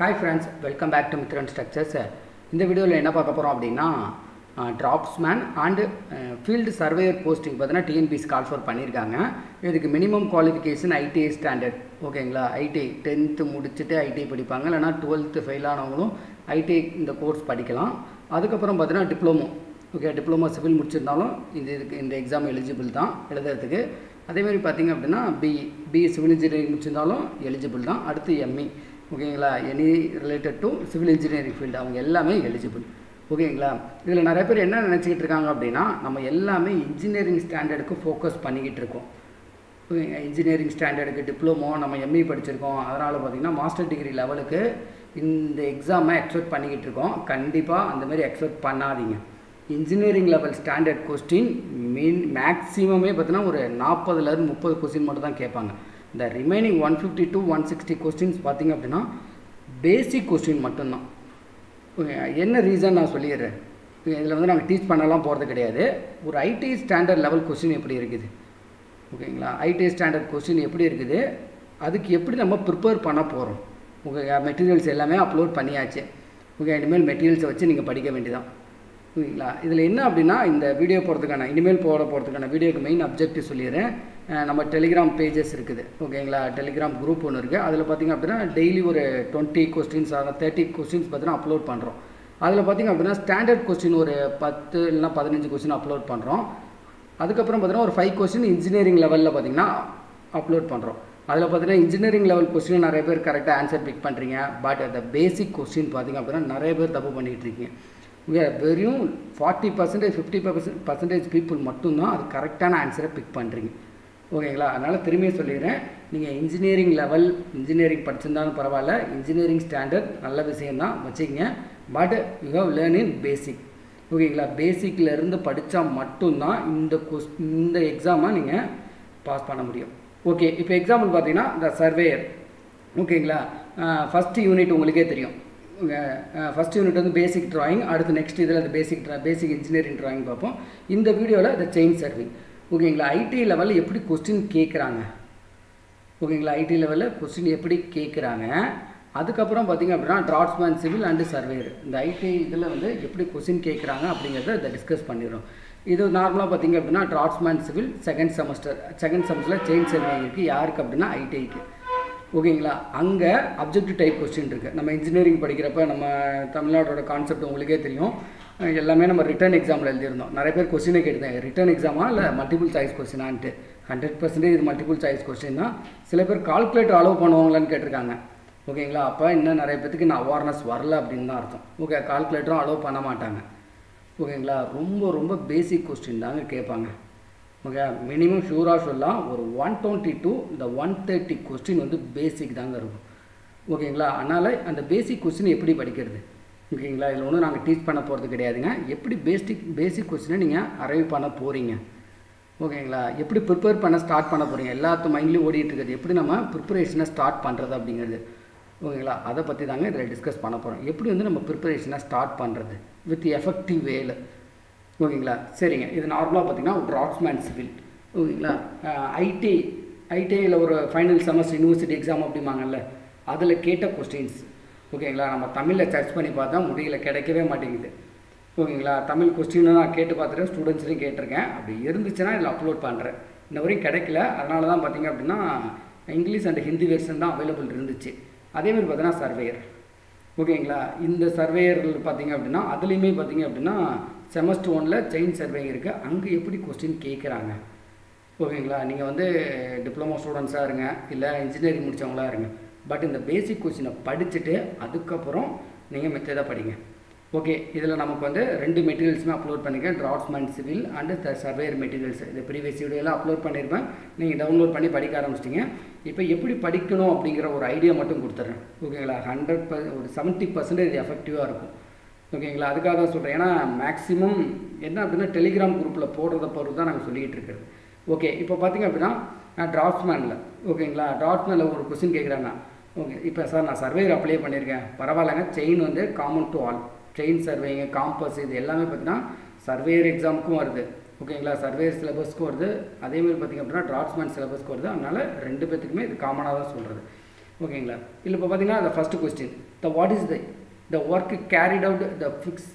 Hi friends welcome back to Mithran structures இந்த வீடியோவில் என்ன பார்க்க போகிறோம் அப்படின்னா draftsman and field surveyor posting பார்த்தீங்கன்னா டிஎன்பிசி கால் ஃபோர் பண்ணியிருக்காங்க இதுக்கு மினிமம் குவாலிஃபிகேஷன் ஐடிஐ ஸ்டாண்டர்ட் ஓகேங்களா ஐடிஐ டென்த்து முடிச்சுட்டு ஐடிஐ படிப்பாங்க. இல்லைனா டுவெல்த்து ஃபெயில் ஆனவங்களும் ஐடிஐ இந்த கோர்ஸ் படிக்கலாம். அதுக்கப்புறம் பார்த்தீங்கன்னா டிப்ளமோ ஓகே டிப்ளமோ சிவில் முடிச்சிருந்தாலும் இந்த இதுக்கு இந்த எக்ஸாம் எலிஜிபிள் தான் எழுதுறதுக்கு. அதேமாதிரி பார்த்தீங்க அப்படின்னா பிஇ பிஇ சிவில் இன்ஜினியரிங் முடிச்சிருந்தாலும் எலிஜிபிள் தான். அடுத்து எம்இ ஓகேங்களா? Any related to civil engineering field அவங்க எல்லாமே எலிஜிபிள் ஓகேங்களா? இதில் நிறைய பேர் என்ன நினச்சிக்கிட்டு இருக்காங்க அப்படின்னா நம்ம எல்லாமே இன்ஜினியரிங் ஸ்டாண்டர்டுக்கு ஃபோக்கஸ் பண்ணிக்கிட்டு இருக்கோம். இன்ஜினியரிங் ஸ்டாண்டர்டுக்கு டிப்ளமோ நம்ம எம்இ படிச்சிருக்கோம். அதனால் பார்த்திங்கன்னா மாஸ்டர் டிகிரி லெவலுக்கு இந்த எக்ஸாமை எக்ஸ்பெக்ட் பண்ணிக்கிட்டு இருக்கோம். கண்டிப்பாக அந்தமாரி எக்ஸ்பெக்ட் பண்ணாதீங்க. Engineering level standard question mean மேக்ஸிமமே பார்த்தீங்கன்னா ஒரு நாற்பதுலேருந்து முப்பது கொஸ்டின் மட்டும் தான் கேட்பாங்க. இந்த remaining one fifty to one sixty questions பார்த்திங்க அப்படின்னா பேசிக் கொஸ்டின் மட்டும்தான். என்ன ரீசன் நான் சொல்லிடுறேன்? இதில் வந்து நாங்கள் டீச் பண்ணலாம் போகிறது கிடையாது. ஒரு ஐடி ஸ்டாண்டர்ட் லெவல் கொஸ்டின் எப்படி இருக்குது? ஓகேங்களா ஐடி ஸ்டாண்டர்ட் கொஸ்டின் எப்படி இருக்குது? அதுக்கு எப்படி நம்ம ப்ரிப்பேர் பண்ண போகிறோம் ஓகே மெட்டீரியல்ஸ் எல்லாமே அப்லோட் பண்ணியாச்சு. ஓகே இனிமேல் மெட்டீரியல்ஸை வச்சு நீங்கள் படிக்க வேண்டியதான் ஓகேங்களா இதில் என்ன அப்படின்னா இந்த வீடியோ போகிறதுக்கான இனிமேல் போட போகிறதுக்கான வீடியோக்கு மெயின் அப்ஜெக்டிவ் சொல்லிடுறேன். நம்ம டெலிகிராம் பேஜஸ் இருக்குது. ஓகேங்களா? டெலிகிராம் குரூப் ஒன்று இருக்குது அதில் பார்த்திங்க அப்படின்னா டெய்லி ஒரு டுவெண்ட்டி கொஸ்டின்ஸ் அதான் தேர்ட்டி கொஸ்டின்ஸ் பார்த்தீங்கன்னா அப்லோட் பண்ணுறோம் அதில் பார்த்திங்க அப்படின்னா ஸ்டாண்டர்ட் கொஸ்டின் ஒரு பத்து இல்லைனா பதினஞ்சு கொஸ்டின் அப்லோட் பண்ணுறோம் அதுக்கப்புறம் பார்த்தீங்கன்னா ஒரு ஃபைவ் கொஸ்டின் இன்ஜினியரிங் லெவலில் பார்த்திங்கன்னா அப்லோட் பண்ணுறோம் அதில் பார்த்தீங்கன்னா இன்ஜினியரிங் லெவல் கொஸ்டின் நிறைய பேர் கரெக்டாக ஆன்சர் பிக் பண்ணுறீங்க பட் அந்த பேசிக் கொஸ்டின் பார்த்திங்க அப்படின்னா நிறைய பேர் தப்பு பண்ணிகிட்டு இருக்கீங்க. வெறும் forty percentage fifty percent percentage people மட்டும்தான் அது கரெக்டான ஆன்சரை பிக் பண்ணுறீங்க ஓகேங்களா அதனால் திரும்பியும் சொல்லிடுறேன். நீங்கள் இன்ஜினியரிங் லெவல் இன்ஜினியரிங் படிச்சிருந்தாலும் பரவாயில்ல. இன்ஜினியரிங் ஸ்டாண்டர்ட் நல்ல விஷயந்தான் வச்சுக்கங்க. But you have learn in basic ஓகேங்களா பேசிக்லேருந்து படித்தா மட்டும்தான் இந்த கொஸ் இந்த எக்ஸாமை நீங்கள் பாஸ் பண்ண முடியும். ஓகே இப்போ எக்ஸாம்பிள் பார்த்தீங்கன்னா இந்த சர்வேயர் ஓகேங்களா ஃபஸ்ட்டு யூனிட் உங்களுக்கே தெரியும். ஃபஸ்ட் யூனிட் வந்து பேசிக் ட்ராயிங் அடுத்து நெக்ஸ்ட் இதில் அந்த basic draw basic engineering drawing பார்ப்போம். இந்த வீடியோவில் அந்த செயின் சர்விங் ஓகேங்களா? ஐடி லெவலில் எப்படி கொஸ்டின் கேட்குறாங்க ஓகேங்களா? ஐடி லெவலில் கொஸ்டின் எப்படி கேட்குறாங்க அதுக்கப்புறம் பார்த்திங்க அப்படின்னா ட்ராட்ஸ்மேன் சிவில் அண்டு சர்வேயர் இந்த ஐடி இதில் வந்து எப்படி கொஸ்டின் கேட்குறாங்க அப்படிங்கிறத இதை டிஸ்கஸ் பண்ணிடுறோம். இது நார்மலாக பார்த்திங்க அப்படின்னா draughtsman civil second semester second செமஸ்டரில் செயின் சர்வே இருக்குது யாருக்கு அப்படின்னா ஐடிஐக்கு ஓகேங்களா? அங்கே அப்ஜெக்டிவ் டைப் கொஸ்டின் இருக்குது நம்ம இன்ஜினியரிங் படிக்கிறப்ப நம்ம தமிழ்நாட்டோட கான்செப்ட் உங்களுக்கே தெரியும். எல்லாமே நம்ம ரிட்டன் எக்ஸாமில் எழுதியிருந்தோம். நிறைய பேர் கொஸ்டினே கேட்டேன் ரிட்டன் எக்ஸாமா இல்லை மல்டிபிள் சாய்ஸ் கொஸ்டினான்ட்டு ஹண்ட்ரட் பர்சன்டேஜ் இது மல்டிபிள் சாய்ஸ் கொஸ்டின் தான். சில பேர் கால்குலேட்டர் அலோவ் பண்ணுவாங்களான்னு கேட்டிருக்காங்க. ஓகேங்களா? அப்போ இன்னும் நிறைய பேத்துக்கு இன்னும் அவேர்னஸ் வரல அப்படின்னு தான் அர்த்தம். ஓகே கால்குலேட்டரும் அலோவ் பண்ண மாட்டாங்க. ஓகேங்களா? ரொம்ப ரொம்ப பேசிக் கொஸ்டின் தாங்க கேட்பாங்க. ஓகே மினிமம் ஷூராக சொல்லலாம். ஒரு ஒன் டுவெண்ட்டி டூ இந்த ஒன் தேர்ட்டி கொஸ்டின் வந்து பேசிக் தாங்க இருக்கும். ஓகேங்களா அதனால் அந்த பேசிக் கொஸ்டின் எப்படி படிக்கிறது? ஓகேங்களா இதில் ஒன்றும் நாங்கள் டீச் பண்ண போகிறது கிடையாதுங்க. எப்படி பேசிக் பேசிக் கொஸ்டினை நீங்கள் அரைவ் பண்ண போகிறீங்க ஓகேங்களா எப்படி ப்ரிப்பேர் பண்ண ஸ்டார்ட் பண்ண போகிறீங்க எல்லாத்து மைண்ட்லேயும் ஓடிட்டு இருக்குது. எப்படி நம்ம ப்ரிப்பரேஷனை ஸ்டார்ட் பண்ணுறது அப்படிங்கிறது? ஓகேங்களா அதை பற்றி தாங்க இதில் டிஸ்கஸ் பண்ண போகிறோம் எப்படி வந்து நம்ம ப்ரிப்பரேஷனை ஸ்டார்ட் பண்ணுறது வித் எஃபெக்டிவ் வேல ஓகேங்களா? சரிங்க. இது நார்மலாக பார்த்தீங்கன்னா ட்ராட்ஸ்மேன் சிவில் ஓகேங்களா? ஐடி ஐடிஐயில் ஒரு ஃபைனல் செமஸ்டர் யூனிவர்சிட்டி எக்ஸாம் அப்படிம்பாங்கல்ல அதில் கேட்ட கொஸ்டின்ஸ் ஓகேங்களா? நம்ம தமிழில் சர்ச் பண்ணி பார்த்தா முடியல கிடைக்கவே மாட்டேங்குது. ஓகேங்களா? தமிழ் கொஸ்டின் நான் கேட்டு பார்த்துட்டு ஸ்டூடெண்ட்ஸ்லையும் கேட்டிருக்கேன். அப்படி இருந்துச்சுன்னா இதில் அப்லோட் பண்ணுறேன் இன்ன வரையும் கிடைக்கல. அதனால தான் பார்த்தீங்க அப்படின்னா இங்கிலீஷ் அண்ட் ஹிந்தி வெர்ஷன் தான் அவைலபிள் இருந்துச்சு. அதேமாதிரி பார்த்தீங்கன்னா சர்வேயர் ஓகேங்களா? இந்த சர்வேயர்கள் பார்த்தீங்க அப்படின்னா அதுலேயுமே பார்த்தீங்க அப்படின்னா செமஸ்டர் ஒனில் செயின் சர்வேயிங் இருக்குது அங்கே எப்படி கொஸ்டின் கேட்குறாங்க ஓகேங்களா? நீங்கள் வந்து டிப்ளமோ ஸ்டூடெண்ட்ஸாக இருங்க இல்லை இன்ஜினியரிங் முடித்தவங்களா இருங்க. பட் இந்த பேசிக் கொஸ்டினை படிச்சுட்டு அதுக்கப்புறம் நீங்கள் மெத்தடாக படிங்க. ஓகே இதில் நமக்கு வந்து ரெண்டு மெட்டீரியல்ஸுமே upload பண்ணிக்கேன் draughtsman civil and the surveyor materials இது ப்ரீவியஸ் வீடியோலாம் அப்லோட் பண்ணியிருப்பேன் நீங்கள் டவுன்லோட் பண்ணி படிக்க ஆரம்பிச்சிட்டிங்க. இப்போ எப்படி படிக்கணும் அப்படிங்கிற ஒரு ஐடியா மட்டும் கொடுத்துட்றேன் ஓகேங்களா ஹண்ட்ரட் பர் ஒரு செவன்ட்டி பர்சன்டேஜ் எஃபெக்டிவாக இருக்கும். ஓகேங்களா அதுக்காக தான் சொல்கிறேன் ஏன்னா மேக்ஸிமம் என்ன அப்படின்னா டெலிகிராம் குரூப்பில் போடுறத பொறுத்து தான் நாங்கள் சொல்லிகிட்டு இருக்கிறது. ஓகே இப்போ பார்த்தீங்க அப்படின்னா நான் ட்ராஃப்ட்மேனில் ஓகேங்களா ட்ராஃப்ட்மேனில் ஒரு கொஸ்டின் கேட்குறாங்க ஓகே இப்போ சார் நான் சர்வேயர் அப்ளை பண்ணியிருக்கேன் பரவாயில்லைங்க. செயின் வந்து காமன் டு ஆல் செயின் சர்வேங்க காம்பஸ் இது எல்லாமே பார்த்தீங்கன்னா சர்வேயர் எக்ஸாமுக்கும் வருது. ஓகேங்களா சர்வேயர் சிலபஸ்க்கும் வருது. அதேமாதிரி பார்த்திங்க அப்படின்னா டிராட்ஸ்மேன் சிலபஸ்க்கு வருது. அதனால் ரெண்டு பேத்துக்குமே இது காமனாக தான் சொல்கிறது ஓகேங்களா இல்லை இப்போ பார்த்தீங்கன்னா அந்த first question the what is the the work carried out the fix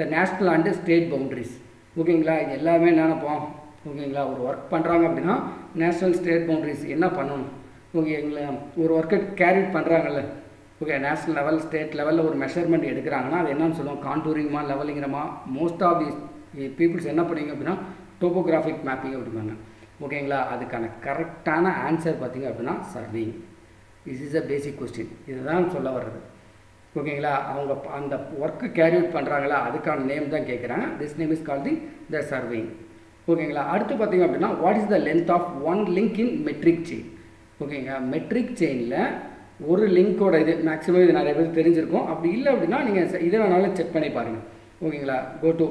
the national and state boundaries ஓகேங்களா இது எல்லாமே நினைப்போம் ஓகேங்களா ஒரு ஒர்க் பண்ணுறாங்க அப்படின்னா நேஷ்னல் ஸ்டேட் பவுண்ட்ரிஸ் என்ன பண்ணணும்? ஓகேங்களா ஒரு ஒர்க்கை கேரிட் பண்ணுறாங்கல்ல ஓகே நேஷ்னல் லெவல் ஸ்டேட் லெவலில் ஒரு மெஷர்மெண்ட் எடுக்கிறாங்கன்னா அது என்னன்னு சொல்லுவோம்? கான்டூரிங்மா லெவலிங்கிறமா மோஸ்ட் ஆஃப் தி பீப்புள்ஸ் என்ன பண்ணுவீங்க அப்படின்னா டோபோகிராஃபிக் மேப்பிங் அப்படிம்பாங்க ஓகேங்களா அதுக்கான கரெக்டான ஆன்சர் பார்த்தீங்க அப்படின்னா surveying is is a basic question இதுதான் சொல்ல வர்றது. ஓகேங்களா அவங்க அந்த ஒர்க்கு கேரி அவுட் பண்ணுறாங்களா அதுக்கான நேம் தான் கேட்குறாங்க. This name is call the the surveying ஓகேங்களா அடுத்து பார்த்தீங்க அப்படின்னா what is the length of one link in metric chain ஓகேங்க மெட்ரிக் செயினில் ஒரு லிங்க்கோட இது மேக்ஸிமம் இது நிறைய பேர் தெரிஞ்சிருக்கும். அப்படி இல்லை அப்படின்னா நீங்கள் இதை வேணாலும் செக் பண்ணி பாருங்கள் ஓகேங்களா? கோ டு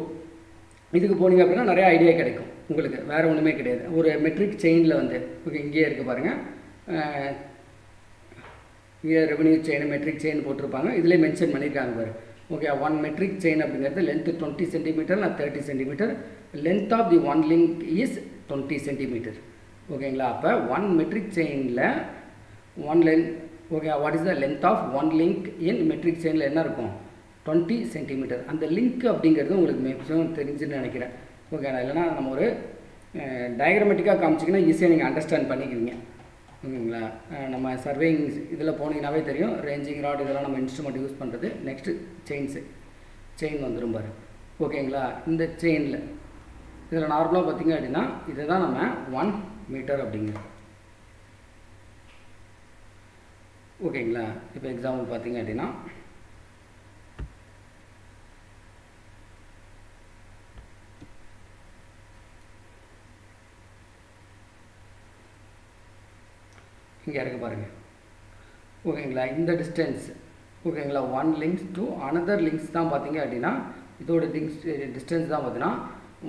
இதுக்கு போனீங்க அப்படின்னா நிறைய ஐடியா கிடைக்கும் உங்களுக்கு. வேறு ஒன்றுமே கிடையாது. ஒரு மெட்ரிக் செயினில் வந்து ஓகே இங்கேயே இருக்குது பாருங்கள் இங்கே ரெவன்யூ செயின் மெட்ரிக் செயின் போட்டிருப்பாங்க. இதிலே மென்ஷன் பண்ணியிருக்காங்க பாரு. ஓகே ஒன் மெட்ரிக் செயின் அப்படிங்கிறது லென்த்து டுவெண்ட்டி சென்டிமீட்டர் நான் thirty centimetre length of the one link is twenty centimetre ஓகேங்களா அப்போ ஒன் மெட்ரிக் செயினில் one length okay what is the length of one link in metric செயினில் என்ன இருக்கும்? Twenty centimetre அந்த link அப்படிங்கிறது உங்களுக்கு மேக்ஸிமம் தெரிஞ்சுன்னு நினைக்கிறேன். ஓகே இல்லைன்னா நம்ம ஒரு டயக்ராமெட்டிக்காக காமிச்சிங்கன்னா ஈஸியாக நீங்கள் அண்டர்ஸ்டாண்ட் பண்ணிக்குவீங்க. ஓகேங்களா நம்ம சர்வேயிங் இதில் போனீங்கன்னாவே தெரியும். ரேஞ்சிங் ராட் இதெல்லாம் நம்ம இன்ஸ்ட்ருமெண்ட் யூஸ் பண்ணுறது நெக்ஸ்ட்டு செயின்ஸு செயின் வந்துடும் பாரு. ஓகேங்களா இந்த செயினில் இதில் நார்மலாக பார்த்தீங்க அப்படின்னா இதை தான் நம்ம ஒன் மீட்டர் அப்படிங்கிறோம். ஓகேங்களா? இப்போ எக்ஸாம்பிள் பார்த்தீங்க அப்படின்னா இங்கே இருக்கு பாருங்க. ஓகேங்களா? இந்த டிஸ்டன்ஸ் ஓகேங்களா? One links to another links தான் பார்த்தீங்க அப்படின்னா இதோட லிங்க்ஸ் டிஸ்டன்ஸ் தான் பார்த்தீங்கன்னா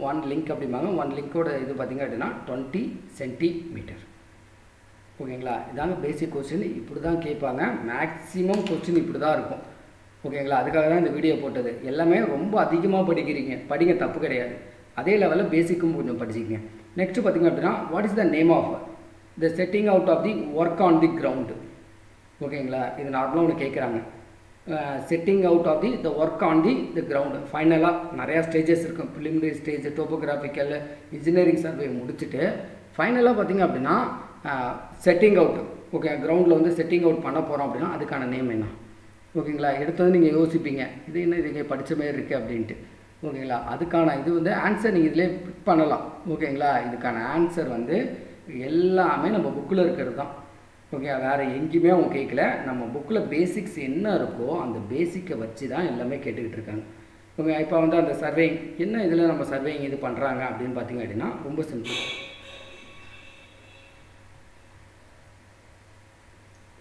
ஒன் லிங்க் அப்படிம்பாங்க. ஒன் லிங்கோட இது பார்த்தீங்க அப்படின்னா டுவெண்ட்டி சென்டிமீட்டர் ஓகேங்களா? இதாங்க பேசிக் கொஸ்டின் இப்படி தான் கேட்பாங்க. மேக்ஸிமம் கொஸ்டின் இப்படி தான் இருக்கும். ஓகேங்களா? அதுக்காக தான் இந்த வீடியோ போட்டது. எல்லாமே ரொம்ப அதிகமாக படிக்கிறீங்க. படிங்க தப்பு கிடையாது. அதே லெவலில் பேசிக்கும் கொஞ்சம் படிச்சிக்கங்க. நெக்ஸ்ட் பார்த்தீங்க அப்படின்னா what is the name of the setting out of the work on the ground ஓகேங்களா? இது நார்மலாக ஒன்று கேட்குறாங்க setting out of the the work on the the ground ஃபைனலாக நிறையா ஸ்டேஜஸ் இருக்கும். Preliminary stage topographical engineering survey முடிச்சுட்டு ஃபைனலாக பார்த்தீங்க அப்படின்னா செட்டிங் அவுட் ஓகே கிரவுண்டில் வந்து செட்டிங் அவுட் பண்ண போகிறோம் அப்படின்னா அதுக்கான நேம் என்ன? ஓகேங்களா எடுத்தது நீங்கள் யோசிப்பீங்க. இது என்ன இதுக்கு படித்த மாதிரி இருக்குது அப்படின்ட்டு. ஓகேங்களா அதுக்கான இது வந்து ஆன்சர் நீங்கள் இதிலே பிக் பண்ணலாம். ஓகேங்களா இதுக்கான ஆன்சர் வந்து எல்லாமே நம்ம புக்கில் இருக்கிறது தான். ஓகே வேறு எங்கேயுமே அவங்க கேட்கல. நம்ம புக்கில் பேசிக்ஸ் என்ன இருக்கோ அந்த பேசிக்கை வச்சு தான் எல்லாமே கேட்டுக்கிட்டு இருக்காங்க. ஓகே இப்போ வந்து அந்த சர்வேயிங் என்ன இதில் நம்ம சர்வேயிங் இது பண்ணுறாங்க அப்படின்னு பார்த்தீங்க அப்படின்னா ரொம்ப சிம்பிள்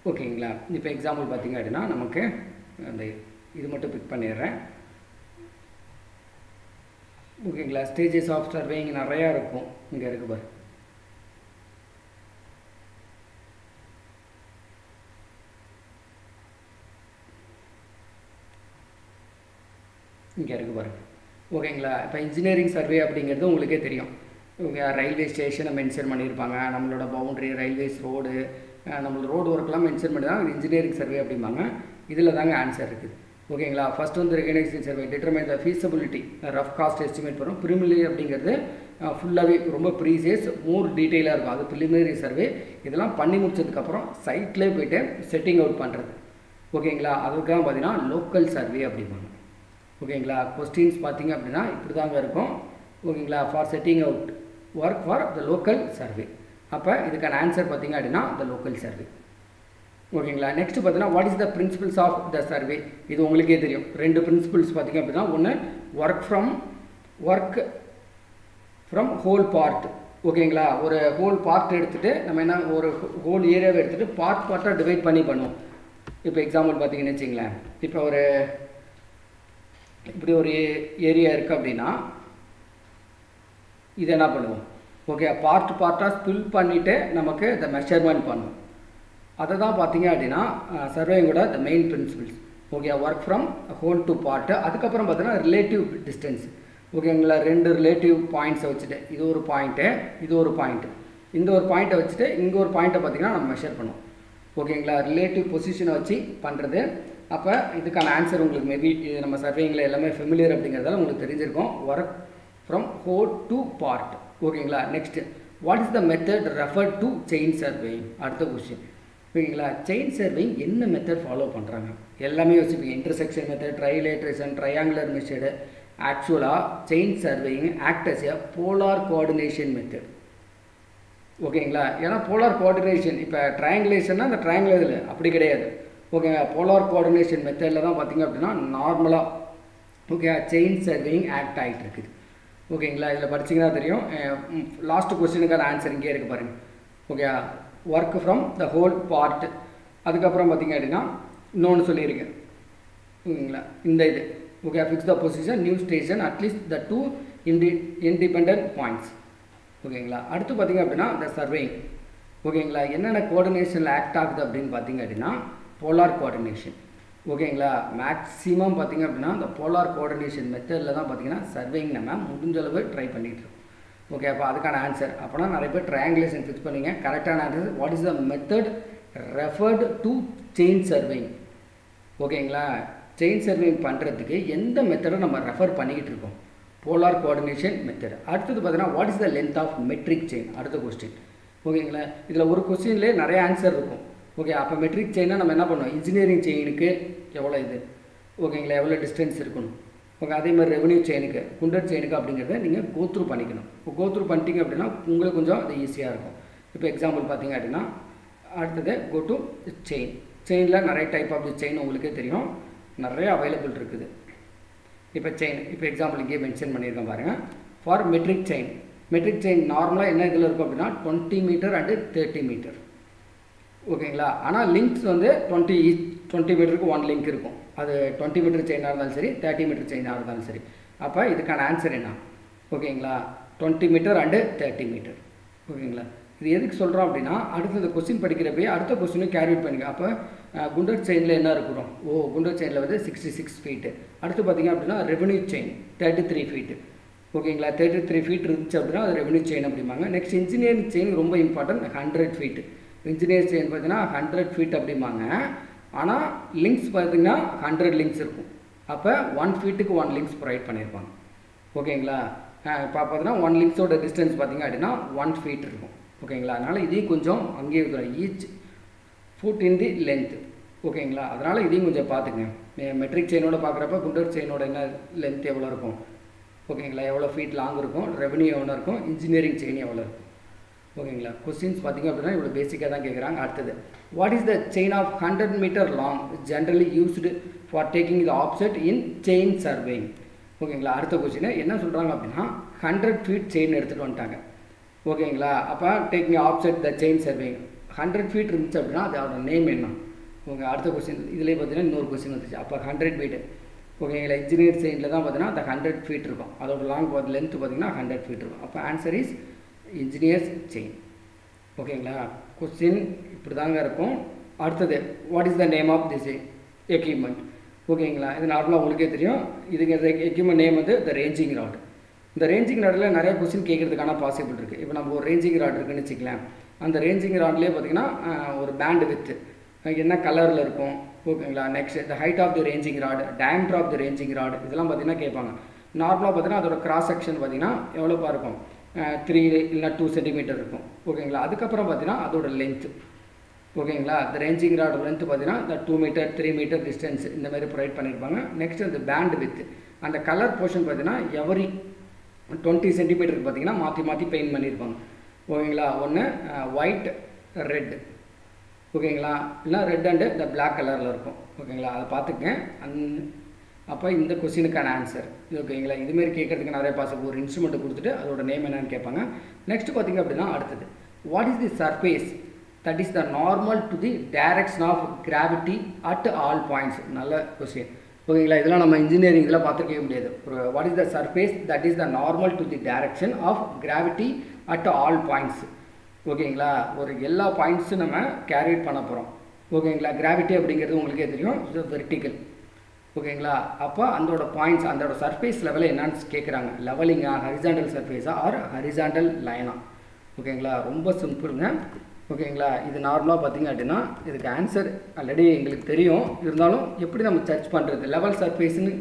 ஓகேங்களா? இப்போ எக்ஸாம்பிள் பார்த்தீங்க அப்படின்னா நமக்கு அந்த இது மட்டும் பிக் பண்ணிடுறேன். ஓகேங்களா? ஸ்டேஜஸ் ஆஃப் சர்வேயிங் நிறையா இருக்கும். இங்கே இருக்கு பாரு. இங்கே இருக்கு பாரு. ஓகேங்களா? இப்போ இன்ஜினியரிங் சர்வே அப்படிங்கிறது உங்களுக்கே தெரியும். இவங்க ரயில்வே ஸ்டேஷனை மென்ஷன் பண்ணியிருப்பாங்க. நம்மளோட பவுண்ட்ரி ரயில்வேஸ் ரோடு நம்மளோட ரோடு ஒர்க்லாம் மென்ஷன் பண்ணி தான் இன்ஜினியரிங் சர்வே அப்படிம்பாங்க. இதில் தாங்க ஆன்சர் இருக்குது ஓகேங்களா ஃபர்ஸ்ட் வந்து reconnaissance survey determine the feasibility rough cost estimate பண்ணும் ப்ரிமிலரி அப்படிங்கிறது ஃபுல்லாகவே ரொம்ப ப்ரீசியஸ் மோர் டீட்டெயிலாக இருக்கும். அது ப்ரிலிமினரி சர்வே இதெல்லாம் பண்ணி முடிச்சதுக்கப்புறம் சைட்லேயே போயிட்டு செட்டிங் அவுட் பண்ணுறது ஓகேங்களா அதுக்காக பார்த்தீங்கன்னா லோக்கல் சர்வே அப்படிம்பாங்க. ஓகேங்களா கொஸ்டின்ஸ் பார்த்தீங்க அப்படின்னா இப்படி தாங்க இருக்கும் ஓகேங்களா for setting out work for the local survey அப்போ இதுக்கான ஆன்சர் பார்த்தீங்க அப்படின்னா த லோக்கல் சர்வே ஓகேங்களா நெக்ஸ்ட் பார்த்தீங்கன்னா what is the principles of the survey இது உங்களுக்கே தெரியும். ரெண்டு பிரின்சிபல்ஸ் பார்த்தீங்க அப்படின்னா ஒன்று work from work from whole part ஓகேங்களா ஒரு ஹோல் பார்ட் எடுத்துகிட்டு நம்ம என்ன ஒரு ஹோல் ஏரியாவை எடுத்துகிட்டு பார்ட் பார்ட்டாக டிவைட் பண்ணி பண்ணுவோம். இப்போ எக்ஸாம்பிள் பார்த்தீங்கன்னு வச்சிங்களேன் இப்போ ஒரு இப்படி ஒரு ஏரியா இருக்குது அப்படின்னா இதை என்ன பண்ணுவோம்? ஓகே பார்ட் பார்ட்டாக ஸ்பில் பண்ணிவிட்டு நமக்கு இந்த மெஷர்மெண்ட் பண்ணும். அதை தான் பார்த்தீங்க அப்படின்னா சர்வேங்கோட the main principles okay work from whole to part அதுக்கப்புறம் பார்த்தீங்கன்னா ரிலேட்டிவ் டிஸ்டன்ஸ் ஓகேங்களா ரெண்டு ரிலேட்டிவ் பாயிண்ட்ஸை வச்சுட்டு இது ஒரு பாயிண்ட்டு இது ஒரு பாயிண்ட்டு இந்த ஒரு பாயிண்ட்டை வச்சுட்டு இங்கே ஒரு பாயிண்ட்டை பார்த்திங்கன்னா நம்ம மெஷர் பண்ணுவோம். ஓகேங்களா ரிலேட்டிவ் பொசிஷனை வச்சு பண்ணுறது அப்போ இதுக்கான ஆன்சர் உங்களுக்கு மேபி இது நம்ம சர்வேயிங்கில் எல்லாமே ஃபெமிலியர் அப்படிங்கிறதால உங்களுக்கு தெரிஞ்சிருக்கும். Work from home to part ஓகேங்களா? Next what is the method refer to chain surveying அடுத்த கொஸ்டின் ஓகேங்களா செயின் சர்வேயிங் என்ன மெத்தட் ஃபாலோ பண்ணுறாங்க எல்லாமே யோசிப்பீங்க. Intersection method trilateration triangular method ஆக்சுவலாக chain surveying act as a polar coordination method ஓகேங்களா? ஏன்னா போலார் கோஆர்டினேஷன் இப்போ ட்ரையாங்குலேஷன்னா அந்த ட்ரையாங்குலர் அப்படி கிடையாது. ஓகேங்க போலார் கோஆர்டினேஷன் மெத்தடில் தான் பார்த்தீங்க அப்படின்னா நார்மலாக ஓகே செயின் சர்வேயிங் ஆக்ட் ஆகிட்டு இருக்குது. ஓகேங்களா? இதில் படிச்சிங்கன்னா தெரியும். லாஸ்ட் கொஸ்டினுக்கான ஆன்சர் இங்கே இருக்குது பாருங்கள் okay work from the whole part அதுக்கப்புறம் பார்த்தீங்க அப்படின்னா இன்னொன்று சொல்லியிருக்கேன் ஓகேங்களா? இந்த இது. Okay fix the position new station at least the two indie independent points ஓகேங்களா? அடுத்து பார்த்தீங்க அப்படின்னா த சர்வேயிங் ஓகேங்களா? என்னென்ன கோஆர்டினேஷனில் ஆக்ட் ஆகுது அப்படின்னு பார்த்தீங்க அப்படின்னா போலார் கோஆர்டினேஷன் ஓகேங்களா? மேக்ஸிமம் பார்த்தீங்க அப்படின்னா இந்த போலார் கோஆர்டினேஷன் மெத்தடில் தான் பார்த்தீங்கன்னா சர்வேயிங் நம்ம முடிஞ்ச அளவு ட்ரை பண்ணிகிட்டு இருக்கோம். ஓகே அப்போ அதுக்கான ஆன்சர் அப்போனா நிறைய பேர் ட்ரையாங்குலேஷன் ஃபிக்ஸ் பண்ணிங்க. கரெக்டான answer what is the method referred to chain surveying ஓகேங்களா? செயின் சர்வேயிங் பண்ணுறதுக்கு எந்த மெத்தடை நம்ம ரெஃபர் பண்ணிக்கிட்டு இருக்கோம்? போலார் கோஆர்டினேஷன் மெத்தட் அடுத்தது பார்த்தீங்கன்னா what is the length of metric chain அடுத்த கொஸ்டின் ஓகேங்களா? இதில் ஒரு கொஸ்டின்லேயே நிறைய ஆன்சர் இருக்கும். ஓகே அப்போ மெட்ரிக் செயினாக நம்ம என்ன பண்ணுவோம்? இன்ஜினியரிங் செயினுக்கு எவ்வளோ இது? ஓகேங்களா எவ்வளோ டிஸ்டன்ஸ் இருக்கணும்? ஓகே அதே மாதிரி ரெவன்யூ செயினுக்கு குண்டர் செயினுக்கு அப்படிங்கிறத நீங்கள் கோத்ரூ பண்ணிக்கணும். இப்போ கோத்ரூ பண்ணிட்டீங்க அப்படின்னா உங்களுக்கு கொஞ்சம் அது ஈஸியாக இருக்கும். இப்போ எக்ஸாம்பிள் பார்த்தீங்க அப்படின்னா அடுத்தது கோ டு செயின் செயினில் நிறைய டைப் ஆஃப் செயின் உங்களுக்கே தெரியும். நிறைய அவைலபிள் இருக்குது. இப்போ செயின் இப்போ எக்ஸாம்பிள் இங்கே மென்ஷன் பண்ணியிருக்கேன் பாருங்கள் for metric chain metric chain நார்மலாக என்ன இதில் இருக்கும் அப்படின்னா twenty metre and thirty metre ஓகேங்களா? ஆனால் லிங்க்ஸ் வந்து டுவெண்ட்டி டுவெண்ட்டி மீட்டருக்கு ஒன் லிங்க் இருக்கும். அது டுவெண்ட்டி மீட்டர் செயினாக இருந்தாலும் சரி தேர்ட்டி மீட்டர் செயினாக இருந்தாலும் சரி. அப்போ இதுக்கான ஆன்சர் என்ன? ஓகேங்களா? Twenty metre and thirty metre ஓகேங்களா? இது எதுக்கு சொல்கிறோம் அப்படின்னா அடுத்தது கொஸ்டின் படிக்கிறப்பே அடுத்த கொஸ்டினும் கேரி பண்ணிக்க அப்போ குண்டர் செயினில் என்ன இருக்கிறோம்? ஓ குண்டர் செயினில் வந்து சிக்ஸ்டி சிக்ஸ் ஃபீட்டு அடுத்து பார்த்தீங்க அப்படின்னா revenue chain thirty three feet ஓகேங்களா? தேர்ட்டி த்ரீ ஃபீட் இருந்துச்சு அப்படின்னா அது ரெவன்யூ செயின் அப்படிம்பாங்க. நெக்ஸ்ட் இன்ஜினியரிங் செயின் ரொம்ப important hundred feet engineer chain பார்த்தீங்கன்னா ஹண்ட்ரட் ஃபீட் அப்படிம்பாங்க. ஆனால் லிங்க்ஸ் பார்த்தீங்கன்னா ஹண்ட்ரட் லிங்க்ஸ் இருக்கும். அப்போ ஒன் ஃபீட்டுக்கு ஒன் லிங்க்ஸ் ப்ரொவைட் பண்ணியிருப்பாங்க. ஓகேங்களா? இப்போ பார்த்தீங்கன்னா ஒன் லிங்க்ஸோட டிஸ்டன்ஸ் பார்த்தீங்க அப்படின்னா ஒன் ஃபீட் இருக்கும். ஓகேங்களா? அதனால் இதையும் கொஞ்சம் அங்கேயே இருக்கிற each foot in the length ஓகேங்களா? அதனால் இதையும் கொஞ்சம் பார்த்துங்க மெட்ரிக் செயினோட பார்க்குறப்ப குண்டர் செயினோட என்ன லென்த் எவ்வளோ இருக்கும்? ஓகேங்களா? எவ்வளோ ஃபீட் லாங் இருக்கும்? ரெவன்யூ எவ்வளோ இருக்கும்? இன்ஜினியரிங் செயின் எவ்வளோ இருக்கும்? ஓகேங்களா? கொஸ்டின்ஸ் பார்த்தீங்க அப்படின்னா இவ்வளோ பேசிக்காக தான் கேட்குறாங்க அடுத்தது what is the chain of hundred metre long generally used for taking the offset in chain surveying ஓகேங்களா? அடுத்த கொஸ்டின் என்ன சொல்கிறாங்க அப்படின்னா ஹண்ட்ரட் ஃபீட் செயின் எடுத்துகிட்டு வந்துட்டாங்க. ஓகேங்களா? அப்போ taking offset the chain surveying hundred feet இருந்துச்சு அப்படின்னா அதோட நேம் என்ன? ஓகே அடுத்த கொஸ்டின் இதுலேயே பார்த்தீங்கன்னா இன்னொரு கொஸ்டின் வந்துச்சு அப்போ ஹண்ட்ரட் ஃபீட்டு ஓகேங்களா? இன்ஜினியர் செயின்ல தான் பார்த்தீங்கன்னா அந்த ஹண்ட்ரட் ஃபீட் இருக்கும். அதோட லாங் லென்த் பார்த்தீங்கன்னா ஹண்ட்ரட் ஃபீட் இருக்கும். அப்போ ஆன்சர் இஸ் இன்ஜினியர்ஸ் செயின் ஓகேங்களா கொஸ்டின் இப்படி தாங்க இருக்கும். அடுத்தது what is the name of this equipment ஓகேங்களா இது நார்மலாக உங்களுக்கே தெரியும். இதுக்கு எக்யூப்மெண்ட் நேம் வந்து த ரேஞ்சிங் ராட் இந்த ரேஞ்சிங் ராட்டில் நிறைய கொஸ்டின் கேட்கறதுக்கான பாசிபிள் இருக்குது இப்போ நம்ம ஒரு ரேஞ்சிங் ராட் இருக்குன்னு வச்சுக்கலாம் அந்த ரேஞ்சிங் ராட்லேயே பார்த்தீங்கன்னா ஒரு பேண்டு வித்து என்ன கலரில் இருக்கும்? ஓகேங்களா next the height of the ranging rod diameter of the ranging rod இதெல்லாம் பார்த்தீங்கன்னா கேட்பாங்க. நார்மலாக பார்த்தீங்கன்னா அதோட கிராஸ் செக்ஷன் பார்த்தீங்கன்னா எவ்வளோப்பா இருக்கும்? த்ரீ இல்லைனா டூ சென்டிமீட்டர் இருக்கும். ஓகேங்களா? அதுக்கப்புறம் பார்த்தீங்கன்னா அதோட லென்த்து ஓகேங்களா? அந்த ரேஞ்சிங் ராட் லென்த்து பார்த்தீங்கன்னா இந்த two metre three metre distance இந்த மாதிரி ப்ரொவைட் பண்ணியிருப்பாங்க. நெக்ஸ்ட் அந்த பேண்ட் வித் அந்த கலர் போர்ஷன் பார்த்தீங்கன்னா எவரி டுவெண்ட்டி சென்டிமீட்டருக்கு பார்த்தீங்கன்னா மாற்றி மாற்றி பெயிண்ட் பண்ணியிருப்பாங்க. ஓகேங்களா? ஒன்று ஒயிட் ரெட் ஓகேங்களா? இல்லை ரெட் அண்டு இந்த பிளாக் கலரில் இருக்கும். ஓகேங்களா? அதை பார்த்துக்கங்க. அந் அப்போ இந்த கொஸ்டினுக்கான ஆன்சர் இது ஓகேங்களா இதுமாரி கேட்கறதுக்கு நிறைய பாசிபிள் ஒரு இன்ஸ்ட்ருமெண்ட்டை கொடுத்துட்டு அதோட நேம் என்னன்னு கேட்பாங்க. நெக்ஸ்ட் பார்த்தீங்க அப்படின்னா அடுத்தது. What is the surface that is the normal to the direction of gravity at all points நல்ல கொஸ்டின் ஓகேங்களா இதெல்லாம் நம்ம இன்ஜினியரிங் இதெல்லாம் பார்த்துருக்கவே முடியாது. ஒரு what is the surface that is the normal to the direction of gravity at all points ஓகேங்களா ஒரு எல்லா பாயிண்ட்ஸும் நம்ம கேரியேட் பண்ண போகிறோம் ஓகேங்களா கிராவிட்டி அப்படிங்கிறது உங்களுக்கே தெரியும். வெர்டிக்கல் ஓகேங்களா? அப்போ அதோட பாயிண்ட்ஸ் அதோட சர்ஃபேஸ் லெவலில் என்னன்னு கேட்குறாங்க லெவலிங்கா ஹரிசாண்டல் சர்ஃபேஸா ஆர் ஹரிசாண்டல் லைனா ஓகேங்களா? ரொம்ப சிம்பிளுங்க ஓகேங்களா? இது நார்மலாக பார்த்தீங்க அப்படின்னா இதுக்கு ஆன்சர் ஆல்ரெடி எங்களுக்கு தெரியும். இருந்தாலும் எப்படி நம்ம சர்ச் பண்ணுறது லெவல் சர்ஃபேஸ்னு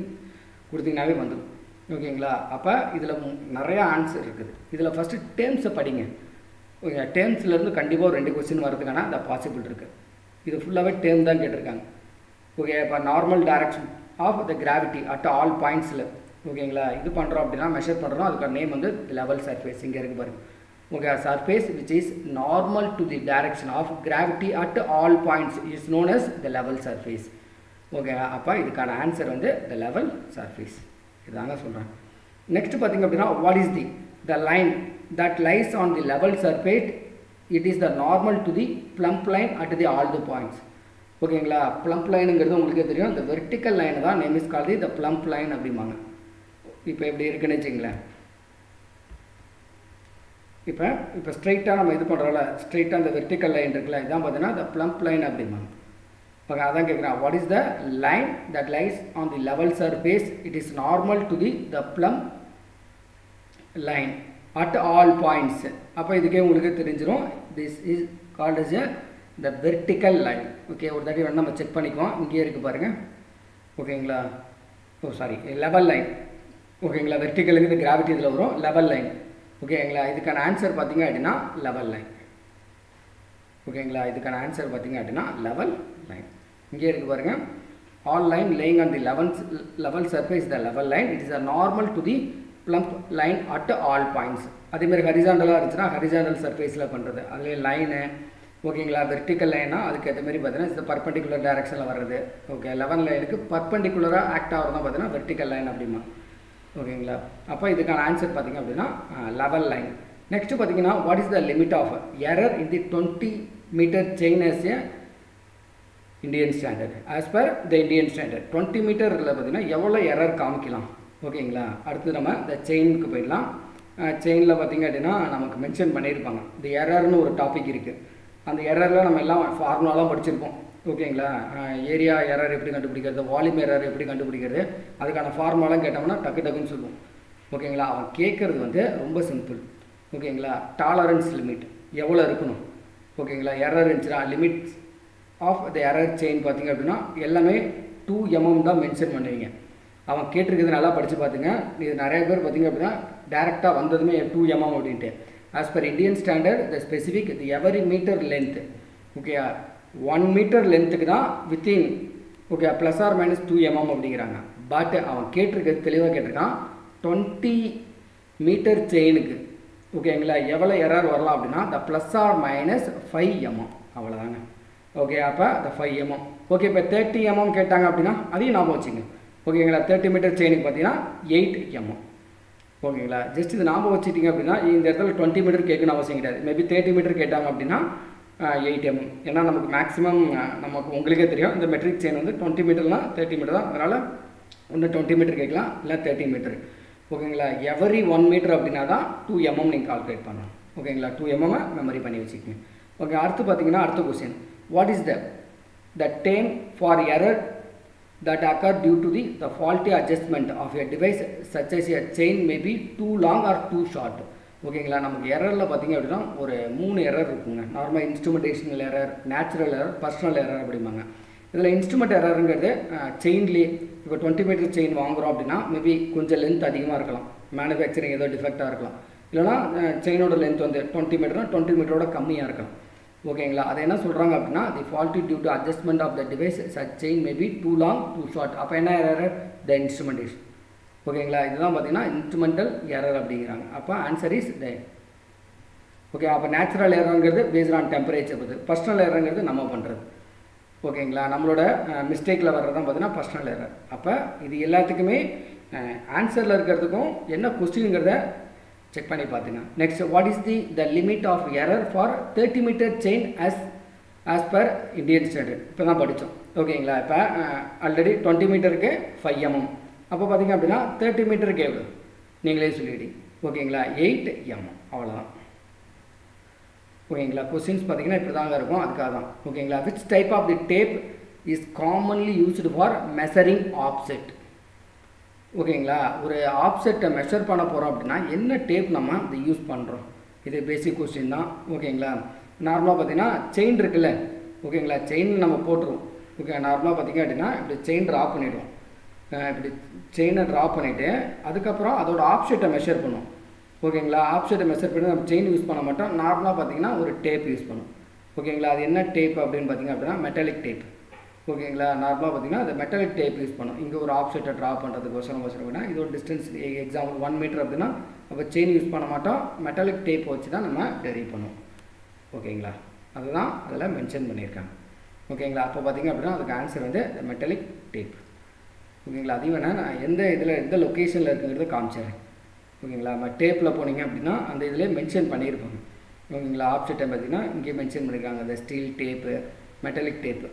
கொடுத்தீங்கனாவே வந்துடும். ஓகேங்களா? அப்போ இதில் நிறையா ஆன்சர் இருக்குது. இதில் ஃபஸ்ட்டு டேர்ம்ஸை படிங்க. ஓகே டேர்ம்ஸ்லேருந்து கண்டிப்பாக ஒரு ரெண்டு கொஸ்டின் வரதுக்கான அந்த பாசிபிள் இருக்குது இது ஃபுல்லாகவே டேர்ம் தான் கேட்டிருக்காங்க. ஓகே? இப்போ normal direction of the gravity at all பாயிண்ட்ஸில் ஓகேங்களா இது பண்ணுறோம் அப்படின்னா மெஷர் பண்ணுறோம் அதுக்கான நேம் வந்து லெவல் சர்ஃபேஸ் இங்கே இருக்கு பாருங்கள் okay surface which is normal to the direction of gravity at all points is known as the level surface okay அப்போ இதுக்கான ஆன்சர் வந்து த லெவல் சர்ஃபேஸ் இதுதாங்க சொல்கிறேன் நெக்ஸ்ட் பார்த்தீங்க அப்படின்னா what is the the line that lies on the level surface it is the normal to the plumb line at the all the points ஓகேங்களா? Plumb லைனுங்கிறது உங்களுக்கே தெரியும். இந்த வெர்டிக்கல் லைனை தான் name is call the the plumb line அப்படிம்பாங்க. இப்போ எப்படி இருக்குன்னு வச்சுங்களேன் இப்போ இப்போ ஸ்ட்ரைட்டாக நம்ம இது பண்ணுறோம்ல ஸ்ட்ரைட்டாக அந்த வெர்டிக்கல் லைன் இருக்குல்ல இதான் பார்த்தீங்கன்னா இந்த ப்ளம்ப் லைன் அப்படிம்பாங்க. ஓகே அதான் கேட்குறேன் what is the line that lies on the level surface it is normal to the the plumb line at all points அப்போ இதுக்கே உங்களுக்கு தெரிஞ்சிடும் this is called is a the vertical line okay ஒரு தடவை வேணால் நம்ம செக் பண்ணிக்குவோம். இங்கேயே இருக்குது பாருங்கள் ஓகேங்களா ஓ சாரி லெவல் லைன் ஓகேங்களா வெர்டிக்கலுக்கு இந்த கிராவிட்டி இதில் வரும். லெவல் லைன் ஓகேங்களா இதுக்கான ஆன்சர் பார்த்தீங்க அப்படின்னா லெவல் லைன் ஓகேங்களா இதுக்கான ஆன்சர் பார்த்தீங்க அப்படின்னா லெவல் லைன் இங்கே இருக்குது பாருங்கள் all line laying on the level level surface the level line it is a normal to the plumb line at all points அதேமாதிரி ஹரிசாண்டலாக இருந்துச்சுன்னா ஹரிசாண்டல் சர்ஃபேஸில் பண்ணுறது அதுலேயே லைனு ஓகேங்களா? வெர்டிக்கல் லைனா அதுக்கு ஏற்ற மாதிரி பார்த்தீங்கன்னா இந்த பர்பண்டிகுலர் டேரக்ஷனில் வர்றது. ஓகே லெவன் லைனுக்கு பர்பண்டிகுலராக ஆக்ட் ஆகிறது தான் பார்த்தீங்கன்னா வெர்டிக்கல் லைன் அப்படிமா. ஓகேங்களா? அப்போ இதுக்கான ஆன்சர் பார்த்தீங்க அப்படின்னா லெவல் லைன் நெக்ஸ்ட்டு பார்த்தீங்கன்னா what is the limit of error in the twenty metre chain as a Indian standard as per the Indian standard twenty மீட்டரில் பார்த்தீங்கன்னா எவ்வளோ எரர் காமிக்கலாம்? ஓகேங்களா? அடுத்து நம்ம இந்த செயினுக்கு போயிடலாம். செயினில் பார்த்தீங்க அப்படின்னா நமக்கு மென்ஷன் பண்ணியிருப்பாங்க. இந்த எரர்னு ஒரு டாபிக் இருக்குது அந்த எரரில் நம்ம எல்லாம் ஃபார்முலாலாம் படிச்சிருப்போம். ஓகேங்களா? ஏரியா எரர் எப்படி கண்டுபிடிக்கிறது வால்யூம் எரர் எப்படி கண்டுபிடிக்கிறது அதுக்கான ஃபார்முலாலாம் கேட்டோம்னா டக்கு டக்குன்னு சொல்லுவோம். ஓகேங்களா? அவன் கேட்குறது வந்து ரொம்ப சிம்பிள் ஓகேங்களா? டாலரன்ஸ் லிமிட் எவ்வளோ இருக்கணும்? ஓகேங்களா? எரர் இருந்துச்சுன்னா limits of the error chain பார்த்தீங்க அப்படின்னா எல்லாமே டூ எம்எம் தான் மென்ஷன் பண்ணுவீங்க. அவன் கேட்டிருக்கிறது நல்லா படித்து பார்த்துங்க. இது நிறைய பேர் பார்த்தீங்க அப்படின்னா டேரெக்டாக வந்ததுமே டூ எம்எம் அப்படின்ட்டு. As per Indian standard the specific the every metre length ஓகேயா ஒன் மீட்டர் லென்த்துக்கு தான் within okay plus or minus two mm அப்படிங்கிறாங்க. பட் அவன் கேட்டிருக்கிறது தெளிவாக கேட்டிருக்கான் டுவெண்ட்டி மீட்டர் செயினுக்கு ஓகேங்களா எவ்வளோ எரர் வரலாம் அப்படின்னா the plus or minus five mm அவ்வளோதாங்க ஓகே அப்போ த ஃபைவ் எம்எம் ஓகே இப்போ தேர்ட்டி எம்எம் கேட்டாங்க அப்படின்னா அதையும் ஞாபகம் வச்சுங்க. ஓகேங்களா தேர்ட்டி மீட்டர் செயினுக்கு பார்த்தீங்கன்னா எயிட் எம்எம் ஓகேங்களா? ஜஸ்ட் இது நாம் வச்சுட்டிங்க அப்படின்னா இந்த இடத்துல டுவெண்ட்டி மீட்டர் கேட்கணும்னு அவசியம் கிடையாது. மேபி தேர்ட்டி மீட்டர் கேட்டாங்க அப்படின்னா எயிட் எம் ஏன்னா நமக்கு மேக்ஸிமம் நமக்கு உங்களுக்கே தெரியும். இந்த மெட்ரிக் செயின் வந்து டுவெண்ட்டி மீட்டர்லாம் தேர்ட்டி மீட்டர் தான். அதனால் ஒன்று டுவெண்ட்டி மீட்டர் கேட்கலாம் இல்லை தேர்ட்டி மீட்டர் ஓகேங்களா? எவரி ஒன் மீட்டர் அப்படின்னா தான் டூ எம்எம் நீங்கள் கால்குலேட் பண்ணணும். ஓகேங்களா? டூ எம்எம் மெமரி பண்ணி வச்சுக்கோங்க. ஓகே அடுத்து பார்த்தீங்கன்னா அடுத்த question what is the the term for error that occur due to the, the faulty adjustment of a device such as a chain may be too long or too short. ஓகேங்களா நமக்கு எரரில் பார்த்தீங்க அப்படின்னா ஒரு மூணு error இருக்குங்க. Normal instrumentational error natural error personal error அப்படிம்பாங்க. இதில் instrument எரருங்கிறது செயின்லேயே இப்போ டுவெண்ட்டி மீட்டர் செயின் வாங்குகிறோம் அப்படின்னா மேபி கொஞ்சம் லென்த் அதிகமாக இருக்கலாம். மேனுஃபேக்சரிங் ஏதோ டிஃபெக்டாக இருக்கலாம். இல்லைனா செயினோட லென்த் வந்து டுவெண்ட்டி மீட்டர்னா டுவெண்ட்டி மீட்டரோட கம்மியாக இருக்கலாம். ஓகேங்களா? அதை என்ன சொல்கிறாங்க அப்படின்னா the faulty due to adjustment of the device such chain maybe too long too short அப்போ என்ன எரர் த இன்ஸ்ட்ருமெண்டேஷன் ஓகேங்களா? இதுதான் பார்த்தீங்கன்னா இன்ஸ்ட்ருமெண்டல் எரர் அப்படிங்கிறாங்க. அப்போ ஆன்சர் இஸ் த ஓகே அப்போ நேச்சுரல் எரருங்கிறது பேஸ்ட் ஆன் டெம்பரேச்சர் பற்றி பர்சனல் எரருங்கிறது நம்ம பண்ணுறது ஓகேங்களா? நம்மளோட மிஸ்டேக்கில் வர்றது தான் பார்த்தீங்கன்னா பர்சனல் எரர் அப்போ இது எல்லாத்துக்குமே ஆன்சரில் இருக்கிறதுக்கும் என்ன கொஸ்டின்ங்கிறத செக் பண்ணி பார்த்துங்க next what is the the limit of error for thirty metre chain as as per Indian standard இப்போ தான் படித்தோம் ஓகேங்களா இப்போ ஆல்ரெடி டுவெண்ட்டி மீட்டருக்கு ஃபைவ் எம்எம் அப்போ பார்த்தீங்க அப்படின்னா தேர்ட்டி மீட்டருக்கு எவ்வளோ நீங்களே சொல்லிட்டீங்க ஓகேங்களா எயிட் எம்எம் அவ்வளோதான் ஓகேங்களா கொஸ்டின்ஸ் பார்த்தீங்கன்னா இப்படி தாங்க இருக்கும். அதுக்காக தான். ஓகேங்களா which type of the tape is commonly used for measuring offset ஓகேங்களா? ஒரு ஆப்செட்டை மெஷர் பண்ண போகிறோம் அப்படின்னா என்ன டேப் நம்ம இதை யூஸ் பண்ணுறோம் இது பேசிக் கொஸ்டின் தான். ஓகேங்களா? நார்மலாக பார்த்தீங்கன்னா செயின் இருக்குல்ல? ஓகேங்களா? செயின் நம்ம போட்டுருவோம். ஓகே நார்மலாக பார்த்தீங்க அப்படின்னா இப்படி செயின் ட்ராப் பண்ணிவிடுவோம் இப்படி செயினை ட்ராப் பண்ணிவிட்டு அதுக்கப்புறம் அதோட ஆப்ஷெட்டை மெஷர் பண்ணுவோம். ஓகேங்களா? ஆப்ஷெட்டை மெஷர் பண்ணி நம்ம செயின் யூஸ் பண்ண மாட்டோம். நார்மலாக பார்த்தீங்கன்னா ஒரு டேப் யூஸ் பண்ணுவோம். ஓகேங்களா? அது என்ன டேப் அப்படின்னு பார்த்தீங்க அப்படின்னா மெட்டாலிக் டேப் ஓகேங்களா? நார்மலாக பார்த்தீங்கன்னா அந்த மெட்டாலிக் டேப் யூஸ் பண்ணும் இங்கே ஒரு ஆப்ஷெட்டை ட்ரா பண்ணுறதுக்கோசரம் வச்சுருக்கோம்னா இது ஒரு டிஸ்டன்ஸ் எக்ஸாம்பிள் ஒன் மீட்டர் அப்படின்னா அப்போ செயின் யூஸ் பண்ண மாட்டோம். மெட்டாலிக் டேப் வச்சு தான் நம்ம டெரி பண்ணுவோம். ஓகேங்களா? அதுதான் அதில் மென்ஷன் பண்ணியிருக்காங்க. ஓகேங்களா? அப்போ பார்த்தீங்க அப்படின்னா அதுக்கு ஆன்சர் வந்து மெட்டாலிக் டேப் ஓகேங்களா? அதையும் வேணால் நான் எந்த இதில் எந்த லொக்கேஷனில் இருக்குங்கிறத காமிச்சிடுறேன். ஓகேங்களா? நம்ம டேப்பில் போனீங்க அப்படின்னா அந்த இதில் மென்ஷன் பண்ணியிருப்பாங்க. ஓகேங்களா? ஆப்ஷெட்டை பார்த்தீங்கன்னா இங்கே மென்ஷன் பண்ணியிருக்காங்க. அந்த ஸ்டீல் டேப்பு மெட்டலிக் டேப்பு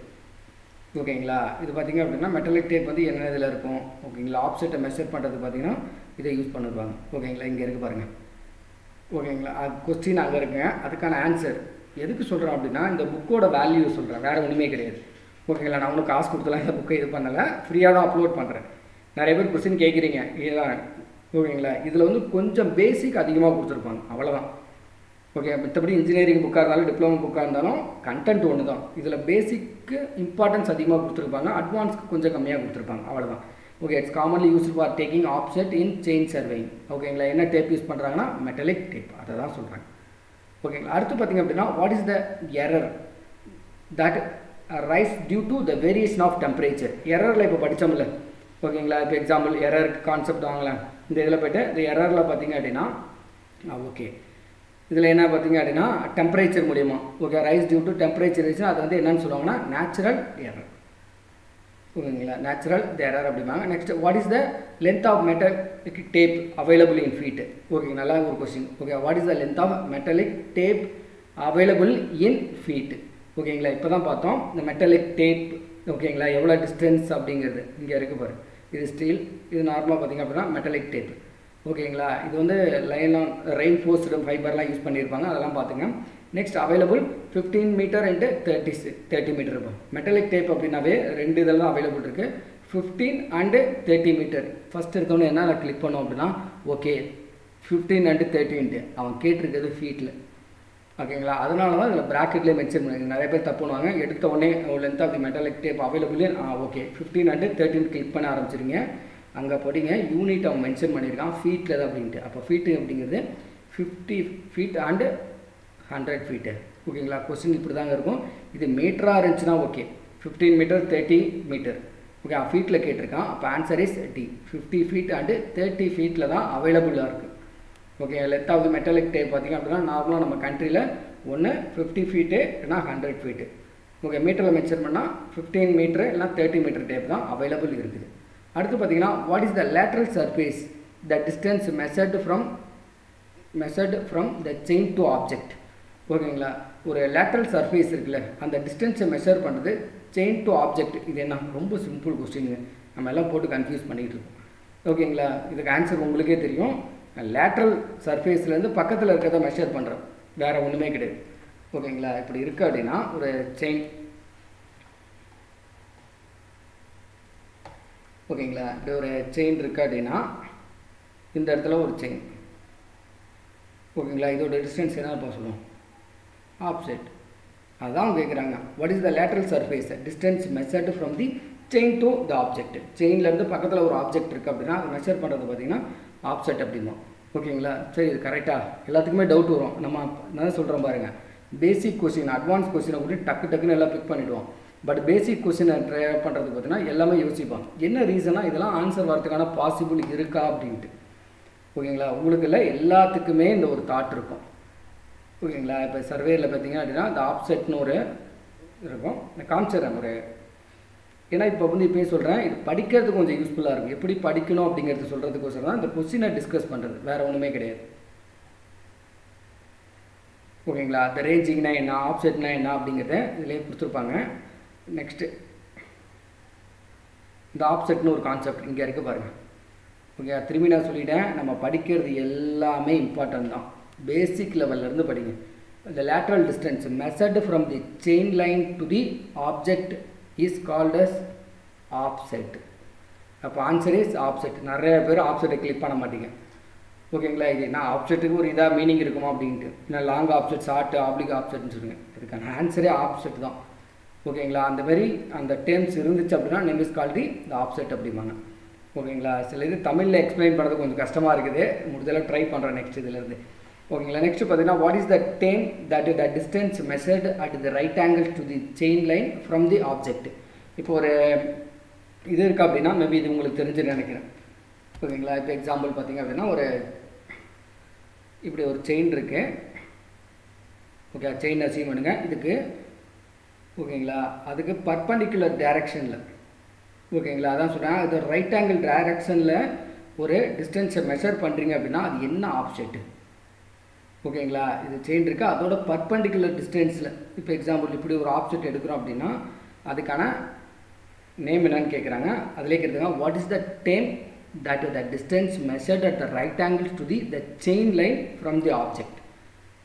ஓகேங்களா? இது பார்த்தீங்க அப்படின்னா மெட்டலிக் டேப் வந்து என்ன இதில் இருக்கும்? ஓகேங்களா? ஆப்செட்டை மெஷர் பண்ணுறது பார்த்தீங்கன்னா இதை யூஸ் பண்ணிருப்பாங்க. ஓகேங்களா? இங்கே இருக்குது பாருங்கள் ஓகேங்களா? அது கொஸ்டின் அங்கே இருக்குங்க அதுக்கான ஆன்சர் எதுக்கு சொல்கிறேன் அப்படின்னா இந்த புக்கோட வேல்யூ சொல்கிறேன் வேறு ஒன்றுமே கிடையாது. ஓகேங்களா? நான் ஒன்றும் காசு கொடுத்துலாம் இந்த புக்கை இது பண்ணலை. ஃப்ரீயாக தான் அப்லோட் பண்ணுறேன் நிறைய பேர் கொஸ்டின் கேட்குறீங்க இதுதான். ஓகேங்களா? இதில் வந்து கொஞ்சம் பேசிக் அதிகமாக கொடுத்துருப்பாங்க. அவ்வளோதான் ஓகே மற்றபடி இன்ஜினியரிங் புக்காக இருந்தாலும் டிப்ளமோ புக்காக இருந்தாலும் கண்டென்ட் ஒன்று தான் இதில் பேசிக்கு இம்பார்ட்டன்ஸ் அதிகமாக கொடுத்துருப்பாங்க அட்வான்ஸ்க்கு கொஞ்சம் கம்மியாக கொடுத்துருப்பாங்க அவ்வளோதான் okay it's commonly use for taking offset in chain surveying ஓகேங்களா என்ன டேப் யூஸ் பண்ணுறாங்கன்னா மெட்டலிக் டேப் அதை தான் சொல்கிறாங்க ஓகேங்களா அடுத்து பார்த்தீங்க அப்படின்னா what is the error that rise due to the variation of temperature எரரில் இப்போ படித்தோம்ல ஓகேங்களா இப்போ எக்ஸாம்பிள் எரர் கான்செப்ட் வாங்கலாம். இந்த இதில் போய்ட்டு இந்த எரரில் பார்த்தீங்க அப்படின்னா ஓகே இதில் என்ன பார்த்தீங்க அப்படின்னா டெம்பரேச்சர் மூலியமா okay rise due to temperature rise அது வந்து என்னன்னு சொல்லுவாங்கன்னா நேச்சுரல் எரர் ஓகேங்களா நேச்சுரல் தேரர் அப்படிம்பாங்க. Next what is the length of metallic tape available in feet okay நல்லா ஒரு question okay what is the length of metallic tape available in feet ஓகேங்களா இப்போ தான் பார்த்தோம் இந்த மெட்டலிக் டேப் ஓகேங்களா எவ்வளோ டிஸ்டன்ஸ் அப்படிங்கிறது இங்கே இருக்குது பாரு. இது ஸ்டீல் இது நார்மலாக பார்த்தீங்க அப்படின்னா மெட்டலிக் டேப் ஓகேங்களா? இது வந்து லைனான் ரெயின் ஃபோர்ஸ்டு ஃபைபர்லாம் யூஸ் பண்ணியிருப்பாங்க. அதெல்லாம் பார்த்துங்க next available fifteen metre and thirty thirty metre இருக்கும். மெட்டலிக் டேப் அப்படின்னாவே ரெண்டு இதெல்லாம் அவைலபிள் இருக்குது fifteen and thirty metre first இருக்கவனே என்ன நான் கிளிக் பண்ணோம் அப்படின்னா ஓகே ஃபிஃப்டீன் அண்டு தேர்ட்டின்ட்டு அவன் கேட்டிருக்கிறது ஃபீட்டில் ஓகேங்களா? அதனால தான் இதில் ப்ராக்கெட்லேயே மென்ஷன் பண்ணுங்க நிறைய பேர் தப்பு பண்ணுவாங்க. எடுத்த உடனே length of the metallic tape available ah okay fifteen and thirteen click பண்ண ஆரம்பிச்சிருங்க. அங்கே படிங்க யூனிட் அவன் மென்ஷன் பண்ணியிருக்கான் ஃபீட்டில் தான் அப்படின்ட்டு. அப்போ ஃபீட்டு அப்படிங்கிறது fifty feet and hundred feet ஓகேங்களா கொஸ்டின் இப்படி தாங்க இருக்கும். இது மீட்டராக இருந்துச்சுன்னா okay fifteen metre thirty metre okay ஃபீட்டில் கேட்டிருக்கான். அப்போ answer is the fifty feet and thirty ஃபீட்டில் தான் அவைலபிளாக இருக்குது ஓகே லெத்தாவது மெட்டாலிக் டேப் பார்த்திங்க அப்படின்னா நார்மலாக நம்ம கண்ட்ரியில் ஒன்று ஃபிஃப்டி ஃபீட்டு இல்லைனா ஹண்ட்ரட் ஃபீட்டு ஓகே மீட்டரில் மென்ஷன் பண்ணால் ஃபிஃப்டீன் மீட்ரு இல்லைனா தேர்ட்டி மீட்டர் டேப் தான் அவைலபிள் இருக்குது. அடுத்து பார்த்தீங்கன்னா what is the lateral surface the distance measured from measured from the chain to object ஓகேங்களா? ஒரு லேட்ரல் சர்ஃபேஸ் இருக்குல்ல அந்த டிஸ்டன்ஸை மெஷர் பண்ணுறது செயின் டு ஆப்ஜெக்ட் இது என்ன? ரொம்ப சிம்பிள் கொஸ்டின் நம்ம எல்லாம் போட்டு கன்ஃபியூஸ் பண்ணிகிட்டு இருக்கோம். ஓகேங்களா? இதுக்கு ஆன்சர் உங்களுக்கே தெரியும். லேட்ரல் சர்ஃபேஸ்லேருந்து பக்கத்தில் இருக்கிறத மெஷர் பண்ணுறோம் வேறு ஒன்றுமே கிடையாது. ஓகேங்களா? இப்படி இருக்குது அப்படின்னா ஒரு செயின் ஓகேங்களா? இப்படி ஒரு செயின் இருக்குது அப்படின்னா இந்த இடத்துல ஒரு செயின் ஓகேங்களா? இதோட டிஸ்டன்ஸ் என்ன இப்போ சொல்லுவோம்? ஆப்செட் அதுதான் கேட்குறாங்க what is the lateral surface distance measured from the chain to the object செயின்லேருந்து பக்கத்தில் ஒரு ஆப்ஜெக்ட் இருக்குது அப்படின்னா அது மெஷர் பண்ணுறது பார்த்தீங்கன்னா ஆப்செட் அப்படின்னா ஓகேங்களா? சரி இது கரெக்டாக எல்லாத்துக்குமே டவுட் வரும். நம்ம என்ன சொல்கிறோம் பாருங்கள் பேசிக் கொஸ்டின் அட்வான்ஸ் கொஸ்டினை கூட டக்கு டக்குன்னு எல்லாம் பிக் பண்ணிவிடுவோம் பட் பேசிக் கொஸ்டினை ட்ரை பண்ணுறது பார்த்தீங்கன்னா எல்லாமே யோசிப்பாங்க. என்ன ரீசனாக இதெல்லாம் ஆன்சர் வரதுக்கான பாசிபிள் இருக்கா அப்படின்ட்டு. ஓகேங்களா? உங்களுக்கு இல்லை எல்லாத்துக்குமே இந்த ஒரு தாட் இருக்கும். ஓகேங்களா? இப்போ சர்வேயில் பார்த்தீங்க அப்படின்னா இந்த ஆப்செட்னு ஒரு இருக்கும். நான் காமிச்சிடுறேன் ஒரு ஏன்னா இப்போ வந்து இப்போயே சொல்கிறேன் இது படிக்கிறதுக்கு கொஞ்சம் யூஸ்ஃபுல்லாக இருக்கும். எப்படி படிக்கணும் அப்படிங்கிறது சொல்கிறதுக்கோசரம் தான் இந்த கொஸ்டினை டிஸ்கஸ் பண்ணுறது வேறு ஒன்றுமே கிடையாது. ஓகேங்களா? அந்த ரேஞ்சிங்னா என்ன ஆப்செட்னா என்ன அப்படிங்கிறத இதிலே கொடுத்துருப்பாங்க. நெக்ஸ்ட்டு இந்த ஆப்செட்னு ஒரு கான்செப்ட் இங்கே இருக்க பாருங்கள் ஓகே திரும்பி நான் சொல்லிட்டேன் நம்ம படிக்கிறது எல்லாமே இம்பார்ட்டன்ட் தான். பேசிக் லெவல்லேருந்து படிங்க. இந்த lateral distance measured from the chain line to the object is called as offset அப்போ ஆன்சர் இஸ் ஆப்செட் நிறைய பேர் ஆப்செட்டை கிளிக் பண்ண மாட்டீங்க. ஓகேங்களா? இது நான் ஆப்செட்டுக்கு ஒரு இதாக மீனிங் இருக்குமா அப்படின்ட்டு. நான் லாங் ஆப்செட் ஷார்ட் ஆப்ளிக் ஆப்செட்னு சொல்லுங்கள் இதுக்கான ஆன்சரே ஆப்செட் தான். ஓகேங்களா? அந்த மாதிரி அந்த டேர்ம்ஸ் இருந்துச்சு அப்படின்னா நேம் இஸ் கால்டி இந்த ஆப்செட் அப்படிம்பாங்க. ஓகேங்களா? சில இது தமிழில் எக்ஸ்பிளைன் பண்ணுறது கொஞ்சம் கஷ்டமாக இருக்குது. முடிஞ்சளவு ட்ரை பண்ணுறேன் நெக்ஸ்ட் இதுலேருந்து. ஓகேங்களா? நெக்ஸ்ட் பார்த்தீங்கன்னா what is the term that the distance measured at the right angle to the chain line from the object இப்போ ஒரு இது இருக்குது அப்படின்னா மேபி இது உங்களுக்கு தெரிஞ்சு நினைக்கிறேன். ஓகேங்களா? இப்போ எக்ஸாம்பிள் பார்த்தீங்க அப்படின்னா ஒரு இப்படி ஒரு செயின் இருக்குது ஓகே செயின் அசீவ் பண்ணுங்கள் இதுக்கு ஓகேங்களா? அதுக்கு பர்பண்டிகுலர் டைரக்ஷனில் ஓகேங்களா? அதான் சொல்கிறேன் அது ரைட் ஆங்கிள் டைரக்ஷனில் ஒரு டிஸ்டன்ஸை மெஷர் பண்ணுறீங்க அப்படின்னா அது என்ன ஆப்ஜெக்ட் ஓகேங்களா? இது செயின் இருக்கு. அதோட பர்பண்டிகுலர் டிஸ்டன்ஸில் இப்போ எக்ஸாம்பிள் இப்படி ஒரு ஆப்ஜெக்ட் எடுக்கிறோம் அப்படின்னா அதுக்கான நேம் என்னன்னு கேட்குறாங்க அதிலே கேட்குறாங்க what is the term that the distance measured at the right angles to the the chain line from the object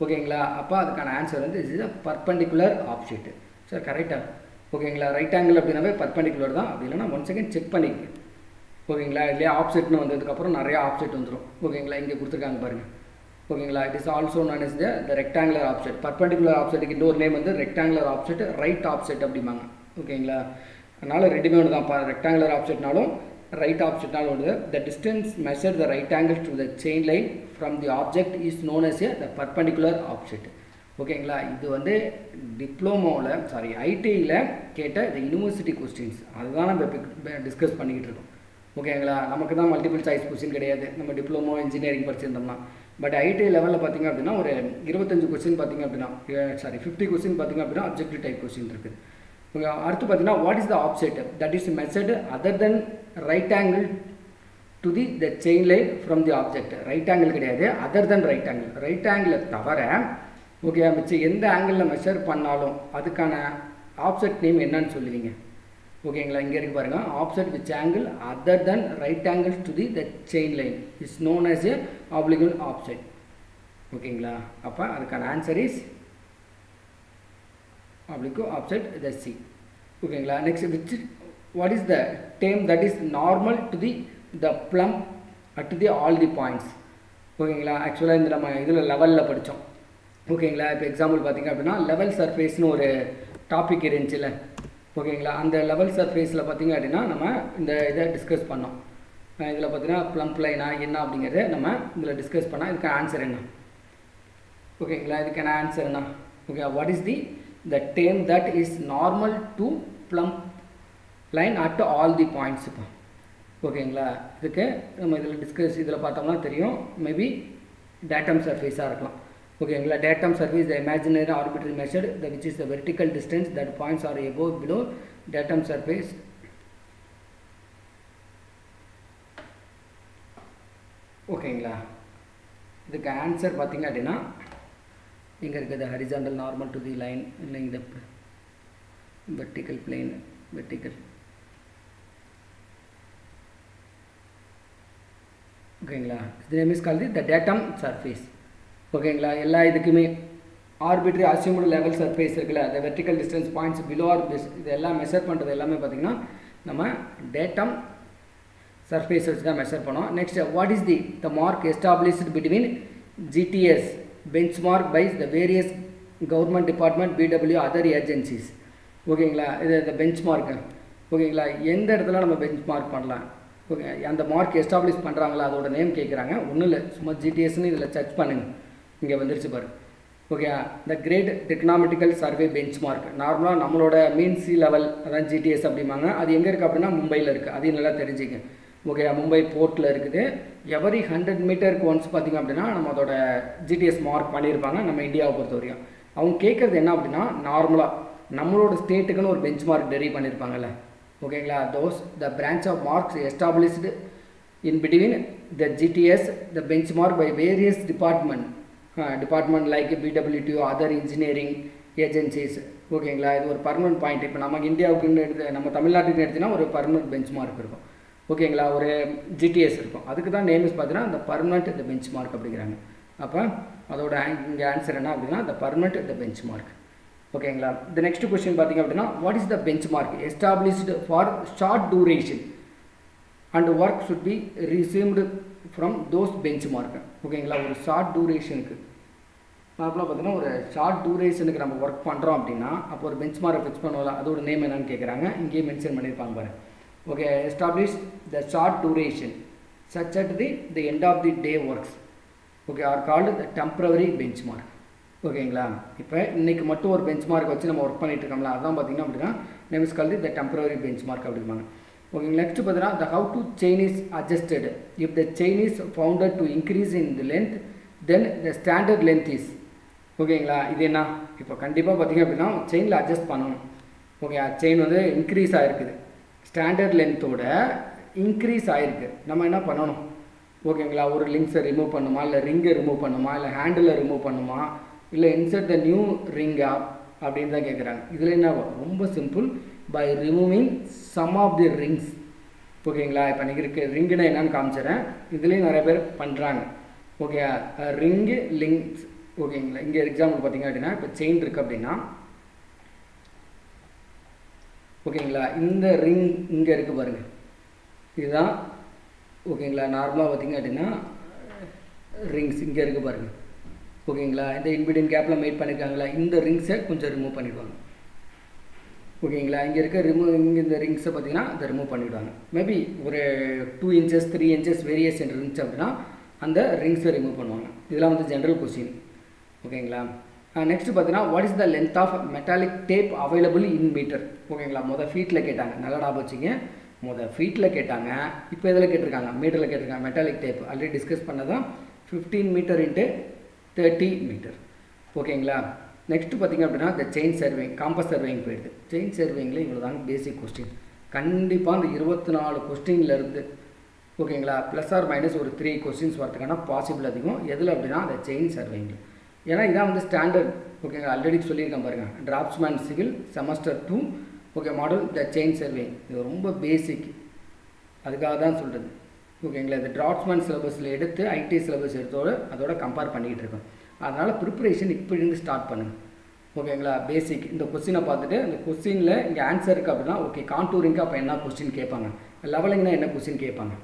ஓகேங்களா? அப்போ அதுக்கான ஆன்சர் வந்து is a perpendicular object sir கரெக்டாக ஓகேங்களா ரைட் ஆங்கிள் அப்படின்னாவே பர்பண்டிகுலர் தான். அப்படி இல்லைன்னா ஒன் செகண்ட் செக் பண்ணிக்கங்க. ஓகேங்களா இல்லையா? ஆப்செட்னு வந்ததுக்கப்புறம் நிறையா ஆப்செட் வந்துடும் ஓகேங்களா இங்கே கொடுத்துருக்காங்க பாருங்கள் ஓகேங்களா it is also known is the rectangular offset perpendicular ஆப்செட்டுக்கு இன்னொரு நேம் வந்து ரெக்டாங்குலர் ஆப்செட் ரைட் ஆப்செட் அப்படிம்பாங்க. ஓகேங்களா அதனால் ரெண்டுமே ஒன்று தான் ரெக்டாங்குலர் ஆப்செட்னாலும் ரைட் ஆப்செட்னாலும் ஒன்று the distance measure the right angle to the chain line from the object is known as a the perpendicular offset ஓகேங்களா? இது வந்து டிப்ளமோவில் சாரி ஐடியில் கேட்ட இந்த யூனிவர்சிட்டி கொஸ்டின்ஸ் அதுதான் நம்ம டிஸ்கஸ் பண்ணிக்கிட்டு இருக்கோம். ஓகேங்களா? நமக்கு தான் மல்டிபிள் சாய்ஸ் கொஸ்டின் கிடையாது. நம்ம டிப்ளமோ இன்ஜினியரிங் படிச்சிருந்தோம்னா. பட் ஐடி லெவலில் பார்த்தீங்க அப்படின்னா ஒரு இருபத்தஞ்சு கொஸ்டின் பார்த்தீங்க அப்படின்னா சாரி ஃபிஃப்டி கொஸ்டின் பார்த்தீங்க அப்படின்னா அப்ஜெக்டிவ் டைப் கொஸ்டின் இருக்குது ஓகே அடுத்து பார்த்தீங்கன்னா what is the offset that is measured other than right angle to the the chain line from the object right angle கிடையாது. Other than right angle right ஆங்கிளை தவிர okay மிச்சம் எந்த ஆங்கிளில் measure பண்ணாலும் அதுக்கான ஆப்செட் நேம் என்னன்னு சொல்லுவீங்க. ஓகேங்களா இங்கே இருக்கு பாருங்க. Offset which angle other than right angle to the the chain line is known as a oblique offset ஓகேங்களா அப்போ அதுக்கான answer is oblique offset the C ஓகேங்களா next which what is the term that is normal to the the plumb at the all the points ஓகேங்களா ஆக்சுவலாக இந்த நம்ம இதில் லெவலில் படித்தோம் ஓகேங்களா? இப்போ எக்ஸாம்பிள் பார்த்தீங்க அப்படின்னா லெவல் சர்ஃபேஸ்னு ஒரு டாபிக் இருந்துச்சுல்ல. ஓகேங்களா? அந்த லெவல் சர்ஃபேஸில் பார்த்தீங்க அப்படின்னா நம்ம இந்த இதை டிஸ்கஸ் பண்ணோம். இதில் பார்த்தீங்கன்னா ப்ளம்ப் லைனா என்ன அப்படிங்கிறத நம்ம இதில் டிஸ்கஸ் பண்ணால் இதுக்கான ஆன்சர் என்ன? ஓகேங்களா? இதுக்கான ஆன்சர் என்ன? Okay what is the the term that is normal to plumb line at all the points இப்போ? ஓகேங்களா? இதுக்கு நம்ம இதில் டிஸ்கஸ் இதில் பார்த்தோம்னா தெரியும். மேபி டேட்டம் சர்ஃபேஸாக இருக்கலாம். ஓகேங்களா? Datum service the imaginary arbitrary measure the which is the vertical distance that points are above below datum surface ஓகேங்களா? இதுக்கு ஆன்சர் பார்த்தீங்க அப்படின்னா இங்கே இருக்குது horizontal normal to the line இல்லை இந்த வெர்டிக்கல் பிளேன் வெர்டிக்கல் ஓகேங்களா? இது name is call the the datum surface ஓகேங்களா? எல்லா இதுக்குமே ஆர்பிட்ரி அசியூம்டு லெவல் சர்ஃபேஸ் இருக்குல்ல அந்த vertical distance points below or இது எல்லாம் மெஷர் பண்ணுறது எல்லாமே பார்த்திங்கன்னா நம்ம டேட்டம் சர்ஃபேஸ் வச்சு தான் மெஷர் பண்ணோம் next what is the the mark established between GTS bench mark by the various government department PW other agencies ஓகேங்களா? இது இந்த பெஞ்ச் மார்க்கு ஓகேங்களா? எந்த இடத்துல நம்ம பெஞ்ச் மார்க் பண்ணலாம்? ஓகே அந்த மார்க் எஸ்டாப்ளிஷ் பண்ணுறாங்களா அதோட நேம் கேட்குறாங்க ஒன்றும் இல்லை. சும்மா ஜிடிஎஸ்னு இதில் சர்ச் பண்ணுங்கள் இங்கே வந்துருச்சு பாரு. Okay the great trigonometrical survey bench mark நார்மலாக நம்மளோட மீன் சி லெவல் அதான் ஜிடிஎஸ் அப்படிம்பாங்க. அது எங்கே இருக்குது அப்படின்னா மும்பையில் இருக்குது அதையும் நல்லா தெரிஞ்சுக்க ஓகே மும்பை போர்ட்டில் இருக்குது. எவரி ஹண்ட்ரட் மீட்டருக்கு ஒன்ஸ் பார்த்திங்க அப்படின்னா நம்ம அதோட ஜிடிஎஸ் மார்க் பண்ணியிருப்பாங்க நம்ம இந்தியாவை பொறுத்த வரைக்கும் அவங்க கேட்குறது என்ன அப்படின்னா நார்மலாக நம்மளோட ஸ்டேட்டுக்குன்னு ஒரு பெஞ்ச் மார்க் டெரி பண்ணியிருப்பாங்கல்ல ஓகேங்களா those the branch of marks established in between the GTS the bench mark by various department department like PWD or other engineering agencies ஓகேங்களா இது ஒரு பர்மனன்ட் பாயிண்ட் இப்போ நம்ம இந்தியாவுக்குன்னு எடுத்து நம்ம தமிழ்நாட்டுக்கு எடுத்தீங்கன்னா ஒரு பர்மனன்ட் பெஞ்ச் மார்க் இருக்கும் ஓகேங்களா ஒரு ஜிடிஎஸ் இருக்கும். அதுக்கு தான் நேம்ஸ் பார்த்தீங்கன்னா அந்த பர்மனன்ட் இந்த பெஞ்ச் மார்க் அப்படிங்கிறாங்க. அப்போ அதோட இங்கே ஆன்சர் என்ன அப்படின்னா இந்த பர்மனன்ட் இந்த பெஞ்ச் மார்க் ஓகேங்களா இந்த நெக்ஸ்ட் கொஸ்டின் பார்த்தீங்க அப்படின்னா what is the bench mark established for short duration and work should be received from those bench mark ஓகேங்களா ஒரு ஷார்ட் டூரேஷனுக்கு நார்மலாக பார்த்தீங்கன்னா ஒரு ஷார்ட் டூரேஷனுக்கு நம்ம ஒர்க் பண்ணுறோம் அப்படின்னா அப்போ ஒரு பெஞ்ச் மார்க் ஃபிக்ஸ் பண்ணுவோம்ல அதோட நேம் என்னன்னு கேட்குறாங்க இங்கேயே மென்ஷன் பண்ணியிருப்பாங்க பாரு. Okay establish the short duration such at the the end of the day works okay are called the temporary bench mark ஓகேங்களா இப்போ இன்றைக்கி மட்டும் ஒரு பெஞ்ச் மார்க் வச்சு நம்ம ஒர்க் பண்ணிட்டு இருக்கோம்ல அதான் பார்த்தீங்கன்னா அப்படின்னா name is called the temporary bench mark அப்படிம்பாங்க. ஓகே நெக்ஸ்ட் பார்த்தீங்கன்னா the how to chain is adjusted if the chain is founded to increase in the length then the standard length is ஓகேங்களா இது என்ன? இப்போ கண்டிப்பாக பார்த்தீங்க அப்படின்னா செயினில் அட்ஜஸ்ட் பண்ணணும். ஓகே செயின் வந்து இன்க்ரீஸ் ஆகிருக்குது ஸ்டாண்டர்ட் லென்த்தோட இன்க்ரீஸ் ஆகிருக்கு நம்ம என்ன பண்ணணும்? ஓகேங்களா ஒரு லிங்க்ஸை ரிமூவ் பண்ணுமா? இல்லை ரிங்கை ரிமூவ் பண்ணுமா? இல்லை ஹேண்டிலை ரிமூவ் பண்ணுமா? இல்லை இன்சர்ட் த நியூ ரிங்கா அப்படின்னு தான் கேட்குறாங்க இதில் என்ன ரொம்ப simple by removing some of the rings ஓகேங்களா இப்போ நீங்கள் இருக்க. ரிங்குனா என்னன்னு காமிச்சிடறேன் இதுலேயும் நிறைய பேர் பண்ணுறாங்க ஓகே ரிங்கு லிங்க்ஸ் ஓகேங்களா இங்கே எக்ஸாம்பிள் பார்த்தீங்க அப்படின்னா இப்போ செயின் இருக்குது அப்படின்னா ஓகேங்களா இந்த ரிங் இங்கே இருக்குது பாருங்கள் இதுதான் ஓகேங்களா நார்மலாக பார்த்தீங்க அப்படின்னா ரிங்ஸ் இங்கே இருக்குது பாருங்கள் ஓகேங்களா இந்த இன்பிடியன் கேப்பில் மெயிட் பண்ணியிருக்காங்களா இந்த ரிங்ஸை கொஞ்சம் ரிமூவ் பண்ணிடுவாங்க. ஓகேங்களா? இங்கே இருக்க ரிமூவ் இங்கே இந்த ரிங்ஸை பார்த்தீங்கன்னா அதை ரிமூவ் பண்ணிவிடுவாங்க மேபி ஒரு two inches three inches variation இருந்துச்சு அப்படின்னா அந்த ரிங்ஸை ரிமூவ் பண்ணுவாங்க. இதெல்லாம் வந்து ஜென்ரல் கொஸ்டின் ஓகேங்களா? நெக்ஸ்ட் பார்த்தீங்கன்னா what is the length of metallic tape available in metre ஓகேங்களா? மொதல் ஃபீட்டில் கேட்டாங்க. நல்லா ஞாபகம் வச்சுங்க மொதல் ஃபீட்டில் கேட்டாங்க. இப்போ இதில் கேட்டிருக்காங்க? மீட்டரில் கேட்டிருக்காங்க. மெட்டாலிக் டேப் ஆல்ரெடி டிஸ்கஸ் பண்ணதான் fifteen metre into thirty metre ஓகேங்களா? நெக்ஸ்ட்டு பார்த்திங்க அப்படின்னா இந்த செயின் சர்விங் காம்பஸ் சர்வேங் போயிடுது. செயின் சர்வேங்கில் இவ்வளோ தாங்க பேசிக் கொஸ்டின் கண்டிப்பாக அந்த இருபத்தி நாலு கொஸ்டின்லேருந்து ஓகேங்களா? ப்ளஸ் ஆர் மைனஸ் ஒரு த்ரீ கொஸ்டின்ஸ் வரதுக்கான பாசிபிள் அதிகம். எதில் அப்படின்னா அந்த செயின் சர்வேங்கில் ஏன்னா இதான் வந்து ஸ்டாண்டர்ட் ஓகேங்களா? ஆல்ரெடி சொல்லியிருக்கேன் பாருங்கள் draughtsman civil semester two okay model the chain survey இது ரொம்ப பேசிக் அதுக்காக தான் சொல்கிறது ஓகேங்களா? இந்த டிராப்ஸ்மேன் சிலபஸில் எடுத்து ஐடி சிலபஸ் எடுத்தோட அதோட கம்பேர் பண்ணிக்கிட்டு இருக்கோம். அதனால் ப்ரிப்பரேஷன் இப்படிருந்து ஸ்டார்ட் பண்ணுங்கள் ஓகேங்களா பேசிக் இந்த கொஸ்டினை பார்த்துட்டு அந்த கொஸ்டினில் இங்கே ஆன்சர் இருக்குது அப்படின்னா ஓகே கான்டூரிங்க்கு அப்போ என்ன கொஸ்டின் கேட்பாங்க? லெவலிங்னா என்ன கொஸ்டின் கேட்பாங்க?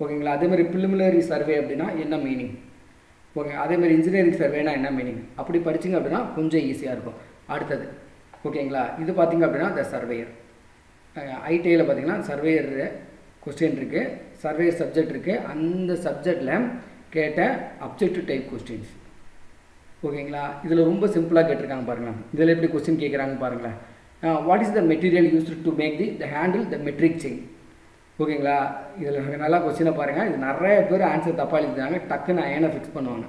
ஓகேங்களா அதேமாதிரி ப்ரிலிமினரி சர்வே அப்படின்னா என்ன மீனிங் ஓகே அதேமாதிரி இன்ஜினியரிங் சர்வேனா என்ன மீனிங் அப்படி படிச்சிங்க அப்படின்னா கொஞ்சம் ஈஸியாக இருக்கும். அடுத்தது. ஓகேங்களா இது பார்த்திங்க அப்படின்னா த சர்வேயர் ஐடிஐயில் பார்த்தீங்கன்னா சர்வேயர் கொஸ்டின் இருக்குது சர்வேயர் சப்ஜெக்ட் இருக்குது அந்த சப்ஜெக்டில் கேட்ட அப்ஜெக்டிவ் டைப் கொஸ்டின்ஸ் ஓகேங்களா? இதில் ரொம்ப சிம்பிளாக கேட்டிருக்காங்க பாருங்களேன். இதில் எப்படி கொஸ்டின் கேட்குறாங்க பாருங்களேன். What is the material used to make the the handle the metric chain ஓகேங்களா? இதில் நல்லா கொஸ்டினை பாருங்கள் இது நிறைய பேர் ஆன்சர் தப்பாக எழுதிட்டாங்க. டக்குன்னு அயனை ஃபிக்ஸ் பண்ணுவாங்க.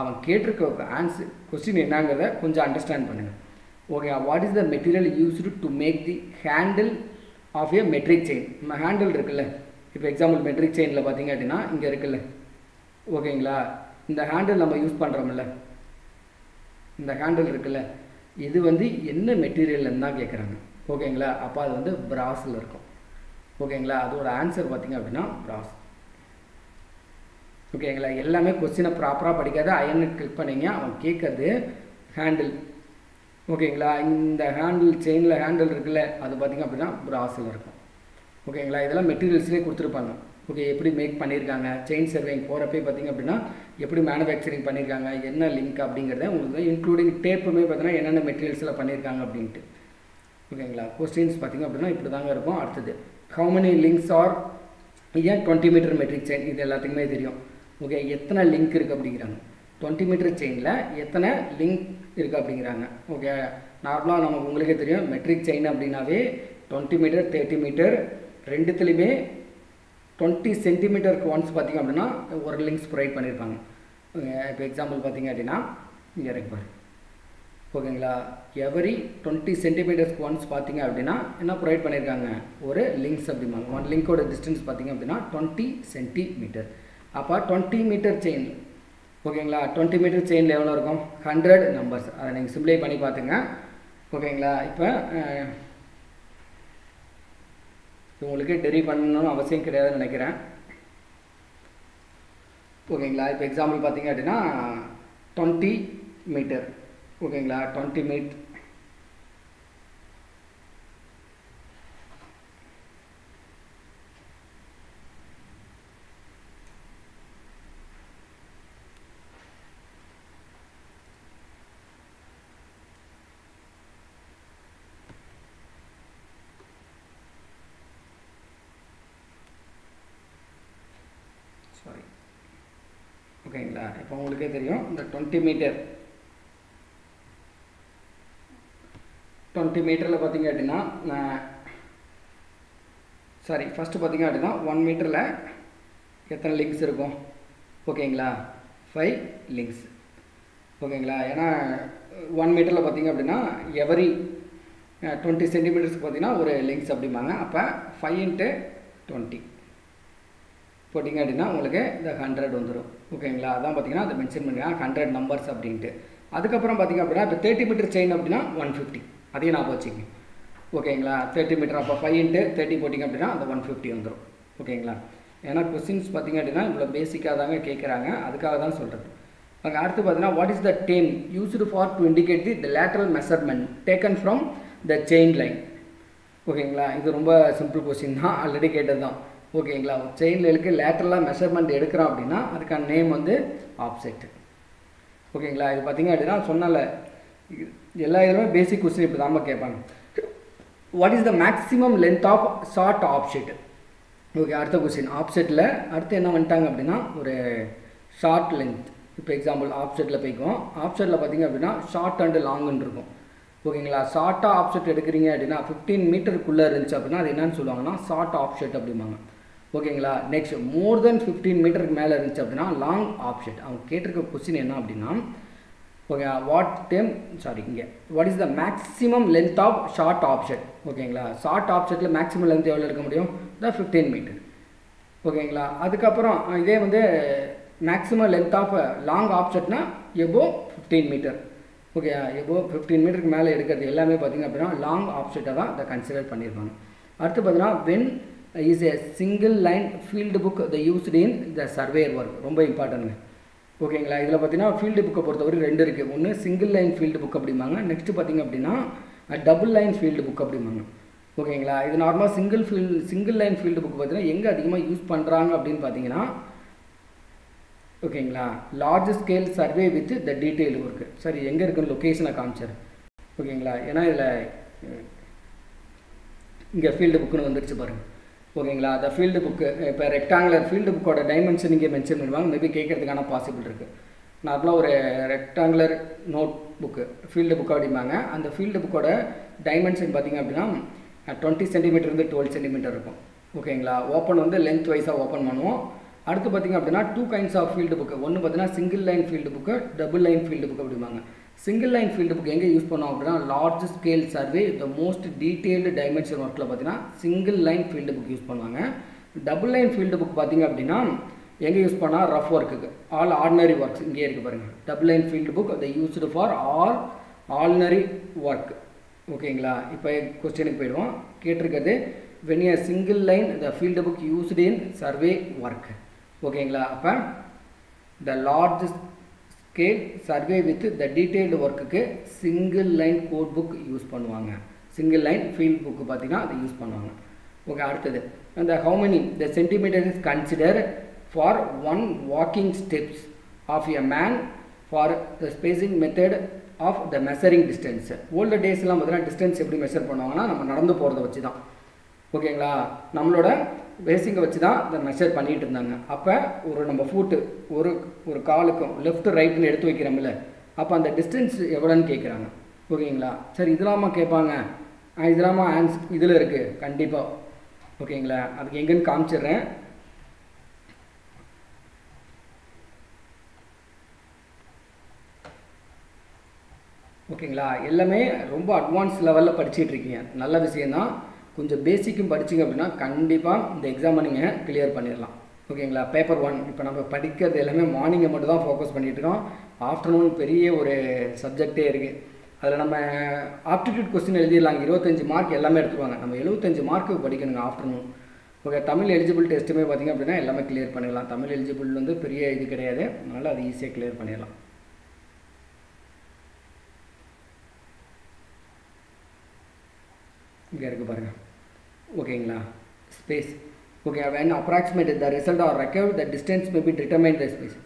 அவன் கேட்டிருக்க ஆன்சர் கொஸ்டின் என்னங்கிறத கொஞ்சம் அண்டர்ஸ்டாண்ட் பண்ணுங்கள் okay what is the material used to make the handle of a metric chain நம்ம ஹேண்டில் இருக்குல்ல. இப்போ எக்ஸாம்பிள் மெட்ரிக் செயினில் பார்த்தீங்க அப்படின்னா இங்கே இருக்குல்ல. ஓகேங்களா? இந்த ஹேண்டில் நம்ம யூஸ் பண்ணுறோம்ல இந்த ஹேண்டில் இருக்குல்ல இது வந்து என்ன மெட்டீரியல்னு தான் கேட்குறாங்க ஓகேங்களா அப்போ அது வந்து பிராஸில் இருக்கும். ஓகேங்களா அதோட ஆன்சர் பார்த்திங்க அப்படின்னா பிராஸ் ஓகேங்களா எல்லாமே கொஸ்டினை ப்ராப்பராக படிக்காத அயனை கிளிக் பண்ணிங்க அவன் கேட்கறது ஹேண்டில் ஓகேங்களா இந்த ஹேண்டில் செயினில் ஹேண்டில் இருக்குல்ல அது பார்த்திங்க அப்படின்னா பிராஸில் இருக்கும். ஓகேங்களா இதெல்லாம் மெட்டீரியல்ஸ்லேயே கொடுத்துருப்பாங்க. ஓகே எப்படி மேக் பண்ணியிருக்காங்க செயின் சர்வேங் போகிறப்பே பார்த்திங்க அப்படின்னா எப்படி மேனுஃபேக்சரிங் பண்ணியிருக்காங்க என்ன லிங்க் அப்படிங்கிறத உங்களுக்கு இன்க்ளூடிங் டேப்புமே பார்த்தீங்கன்னா என்னென்ன மெட்டீரியல்ஸில் பண்ணியிருக்காங்க அப்படின்ட்டு. ஓகேங்களா கொஸ்டின்ஸ் பார்த்திங்க அப்படின்னா இப்படி தாங்க இருக்கும். அடுத்தது how many links are in twenty metre metric chain இது எல்லாத்துக்குமே தெரியும். ஓகே எத்தனை லிங்க் இருக்குது அப்படிங்கிறாங்க. டுவெண்ட்டி மீட்டர் செயினில் எத்தனை லிங்க் இருக்குது அப்படிங்கிறாங்க. ஓகே நார்மலாக நமக்கு உங்களுக்கே தெரியும் மெட்ரிக் செயின் அப்படின்னாவே டுவெண்ட்டி மீட்டர் தேர்ட்டி மீட்டர் ரெண்டுத்துலேயுமே டுவெண்ட்டி சென்டிமீட்டருக்கு ஒன்ஸ் பார்த்திங்க அப்படின்னா ஒரு லிங்க்ஸ் ப்ரொவைட் பண்ணியிருப்பாங்க. இப்போ எக்ஸாம்பிள் பார்த்திங்க அப்படின்னா இங்கே இருக்கு பாரு. ஓகேங்களா? எவரி டுவெண்ட்டி சென்டிமீட்டர்ஸ்க்கு ஒன்ஸ் பார்த்தீங்க அப்படின்னா என்ன ப்ரொவைட் பண்ணியிருக்காங்க? ஒரு லிங்க்ஸ் அப்படிம்பாங்க. ஒன் லிங்கோட டிஸ்டன்ஸ் பார்த்தீங்க அப்படின்னா டுவெண்ட்டி சென்டிமீட்டர் அப்போ டுவெண்ட்டி மீட்டர் செயின் ஓகேங்களா? டுவெண்ட்டி மீட்டர் செயினில் எவ்வளோ இருக்கும்? ஹண்ட்ரட் நம்பர்ஸ் அதை நீங்கள் சிம்ப்ளை பண்ணி பார்த்துங்க. ஓகேங்களா? இப்போ உங்களுக்கு டெரி பண்ணணும்னு அவசியம் கிடையாதுன்னு நினைக்கிறேன். ஓகேங்களா இப்போ எக்ஸாம்பிள் பார்த்தீங்க அப்படின்னா டுவெண்ட்டி மீட்டர் ஓகேங்களா டுவெண்ட்டி மீட் ஓகேங்களா இப்போ தெரியும். இந்த டுவெண்ட்டி மீட்டர் டுவெண்ட்டி மீட்டரில் பார்த்தீங்க அப்படின்னா சாரி ஃபஸ்ட்டு பார்த்தீங்க அப்படின்னா ஒன் மீட்டரில் எத்தனை லிங்க்ஸ் இருக்கும்? ஓகேங்களா? ஃபைவ் லிங்க்ஸ் ஓகேங்களா? ஏன்னா ஒன் மீட்டரில் பார்த்தீங்க அப்படின்னா எவரி டுவெண்ட்டி சென்டிமீட்டர்ஸ்க்கு பார்த்தீங்கன்னா ஒரு லிங்க்ஸ் அப்படிம்பாங்க. அப்போ ஃபைவ் இன்ட்டு டுவெண்ட்டி போட்டிங்க அப்படின்னா உங்களுக்கு இந்த ஹண்ட்ரட் வந்துடும் ஓகேங்களா அதான் பார்த்தீங்கன்னா அதை மென்ஷன் பண்ணிக்கலாம் ஹண்ட்ரட் நம்பர்ஸ் அப்படின்ட்டு. அதுக்கப்புறம் பார்த்தீங்க அப்படின்னா இப்போ தேர்ட்டி மீட்டர் செயின் அப்படின்னா ஒன் ஃபிஃப்டி அதையும் நான் போச்சுங்க ஓகேங்களா தேர்ட்டி மீட்டர் அப்போ ஃபைவ் இன்ட்டு தேர்ட்டி போட்டிங்க அப்படின்னா அந்த ஒன் ஃபிஃப்டி வந்துடும் ஓகேங்களா ஏன்னா கொஸ்டின்ஸ் பார்த்தீங்க அப்படின்னா இவ்வளோ பேசிக்காக தாங்க கேட்குறாங்க அதுக்காக தான் சொல்கிறது அங்கே அடுத்து பார்த்தீங்கன்னா what is the ten used for to indicate the the lateral measurement taken from the chain line ஓகேங்களா இது ரொம்ப சிம்பிள் கொஸ்டின் தான். ஆல்ரெடி கேட்டது தான் ஓகேங்களா? செயினில் லைனுக்கு லேட்டரலாக மெஷர்மெண்ட் எடுக்கிறோம் அப்படின்னா அதுக்கான நேம் வந்து ஆப்செட் ஓகேங்களா? இது பார்த்தீங்க அப்படின்னா சொன்னல எல்லா இதுலையுமே பேசிக் கொஸ்டின் இப்போ தான் கேட்பாங்க what is the maximum length of short offset okay அடுத்த கொஸ்டின் ஆப்செட்டில் அடுத்து என்ன வந்துட்டாங்க அப்படின்னா ஒரு ஷார்ட் லென்த் இப்போ எக்ஸாம்பிள் ஆப்செட்டில் போய்க்கும் ஆப்செட்டில் பார்த்தீங்க அப்படின்னா ஷார்ட் அண்டு லாங்குன்னு இருக்கும். ஓகேங்களா? ஷார்ட்டாக ஆப்செட் எடுக்கிறீங்க அப்படின்னா ஃபிஃப்டீன் மீட்டருக்குள்ளே இருந்துச்சு அப்படின்னா அது என்னன்னு சொல்லுவாங்கன்னா ஷார்ட் ஆப்செட் அப்படிம்பாங்க. ஓகேங்களா? நெக்ஸ்ட் மோர் தென் ஃபிஃப்டீன் மீட்டருக்கு மேலே இருந்துச்சு அப்படின்னா லாங் ஆப்ஷன் அவங்க கேட்டிருக்க கொஸ்டின் என்ன அப்படின்னா ஓகே வாட் டேம் சாரி இங்கே. What is the maximum length of short offset ஓகேங்களா? ஷார்ட் ஆப்ஷனில் மேக்ஸிமம் லென்த் எவ்வளோ இருக்க முடியும்? த ஃபிஃப்டீன் மீட்டர் ஓகேங்களா? அதுக்கப்புறம் இதே வந்து maximum length of long ஆப்ஷெட்னா above fifteen metre okay above fifteen மீட்டருக்கு மேலே எடுக்கிறது எல்லாமே பார்த்திங்க அப்படின்னா லாங் ஆப்ஷெட்டை தான் இதை கன்சிடர் பண்ணியிருப்பாங்க. அடுத்து பார்த்தீங்கன்னா when is a single line field book the used in the surveyor work ரொம்ப இம்பார்ட்டன்ங்க ஓகேங்களா இதில் பார்த்தீங்கன்னா ஃபீல்டு புக்கை பொறுத்தவரை ரெண்டு இருக்குது ஒன்று சிங்கிள் லைன் ஃபீல்டு புக் அப்படிம்பாங்க. நெக்ஸ்ட் பார்த்தீங்க அப்படின்னா டபுள் லைன் ஃபீல்டு புக் அப்படிம்பாங்க. ஓகேங்களா இது நார்மலாக single field single line field book பார்த்தீங்கன்னா எங்கே அதிகமாக யூஸ் பண்ணுறாங்க அப்படின்னு பார்த்தீங்கன்னா ஓகேங்களா large scale survey with the detail work சரி எங்கே இருக்குன்னு லொக்கேஷனை காமிச்சார். ஓகேங்களா ஏன்னா இதில் இங்கே ஃபீல்டு புக்குன்னு வந்துருச்சு பாருங்கள் ஓகேங்களா அந்த ஃபீல்டு புக்கு இப்போ ரெக்டாங்குலர் ஃபீல்டு புக்கோட டைமென்ஷன் இங்கே மென்ஷன் பண்ணுவாங்க. மேபி கேட்கறதுக்கான பாசிபிள் இருக்குது நார்மலாக ஒரு rectangular note book field book அப்படிம்பாங்க. அந்த ஃபீல்டு புக்கோட டைமென்ஷன் பார்த்திங்க அப்படின்னா டுவெண்ட்டி சென்டிமீட்டர் இருந்து டுவெல் சென்டிமீட்டர் இருக்கும். ஓகேங்களா? ஓப்பன் வந்து லென்த் வைஸாக ஓப்பன் பண்ணுவோம். அடுத்து பார்த்திங்க அப்படின்னா two kinds of field book ஒன்று பார்த்தீங்கன்னா single line field book double line field book அப்படிம்பாங்க. சிங்கிள் லைன் ஃபீல்டு புக் எங்கே யூஸ் பண்ணோம் அப்படின்னா large scale survey the most detailed dimension ஒர்க்கில் பார்த்தீங்கன்னா single line field book use பண்ணுவாங்க. டபுள் லைன் ஃபீல்டு புக் பார்த்தீங்க அப்படின்னா எங்கே யூஸ் பண்ணால் ரஃப் ஒர்க்குக்கு ஆல் ஆர்டினரி ஒர்க்ஸ் இங்கே இருக்குது பாருங்கள் டபுள் லைன் ஃபீல்டு புக் அதை used for all ordinary work ஓகேங்களா? இப்போ கொஸ்டினுக்கு போயிடுவோம். கேட்டிருக்கிறது when a single line the field book used in survey work ஓகேங்களா? அப்போ the largest scale survey with the detailed ஒர்க்குக்கு single line code book use பண்ணுவாங்க. சிங்கிள் லைன் ஃபீல்ட் புக்கு பார்த்தீங்கன்னா அதை யூஸ் பண்ணுவாங்க. ஓகே அடுத்தது. அந்த how many the centimetre is consider for one walking steps of a man for the spacing method of the measuring distance old டேஸ்லாம் பார்த்தீங்கன்னா distance எப்படி measure பண்ணுவாங்கன்னா நம்ம நடந்து போகிறத வச்சு தான் ஓகேங்களா நம்மளோட பேசிங்கை வச்சு தான் இதை மெஷர் பண்ணிகிட்டு இருந்தாங்க. அப்போ ஒரு நம்ம ஃபூட்டு ஒரு ஒரு காலுக்கும் லெஃப்ட் ரைட்னு எடுத்து வைக்கிறோம்ல அப்போ அந்த டிஸ்டன்ஸ் எவ்வளோன்னு கேட்குறாங்க ஓகேங்களா? சரி இதெல்லாமா கேட்பாங்க. இதெல்லாமா ஆன்ஸ் இதில் இருக்குது கண்டிப்பாக ஓகேங்களா? அதுக்கு எங்கேன்னு காமிச்சிடுறேன். ஓகேங்களா? எல்லாமே ரொம்ப அட்வான்ஸ் லெவலில் படிச்சுட்டு இருக்கீங்க. நல்ல விஷயந்தான் கொஞ்சம் பேசிக்கும் படிச்சிங்க அப்படின்னா கண்டிப்பாக இந்த எக்ஸாமை நீங்கள் கிளியர் பண்ணிடலாம். ஓகேங்களா? பேப்பர் ஒன் இப்போ நம்ம படிக்கிறது எல்லாமே மார்னிங்கை மட்டும் தான் ஃபோக்கஸ் பண்ணிகிட்டு இருக்கோம். ஆஃப்டர்நூன் பெரிய ஒரு சப்ஜெக்டே இருக்குது அதில் நம்ம ஆப்டிடியூட் கொஸ்டின் எழுதிடலாம் இருபத்தஞ்சி மார்க் எல்லாமே எடுத்துருவாங்க. நம்ம எழுபத்தஞ்சு மார்க்கு படிக்கணுங்க ஆஃப்டர்நூன் ஓகே தமிழ் எலிஜிபிள் டெஸ்ட்டுமே பார்த்திங்க அப்படின்னா எல்லாமே கிளியர் பண்ணிடலாம். தமிழ் எலிஜிபிள் வந்து பெரிய இது கிடையாது. அதனால் அது ஈஸியாக கிளியர் பண்ணிடலாம். இங்கே இருக்குது பாருங்கள் ஓகேங்களா? Space okay when approximate the result are required the distance may be determine the space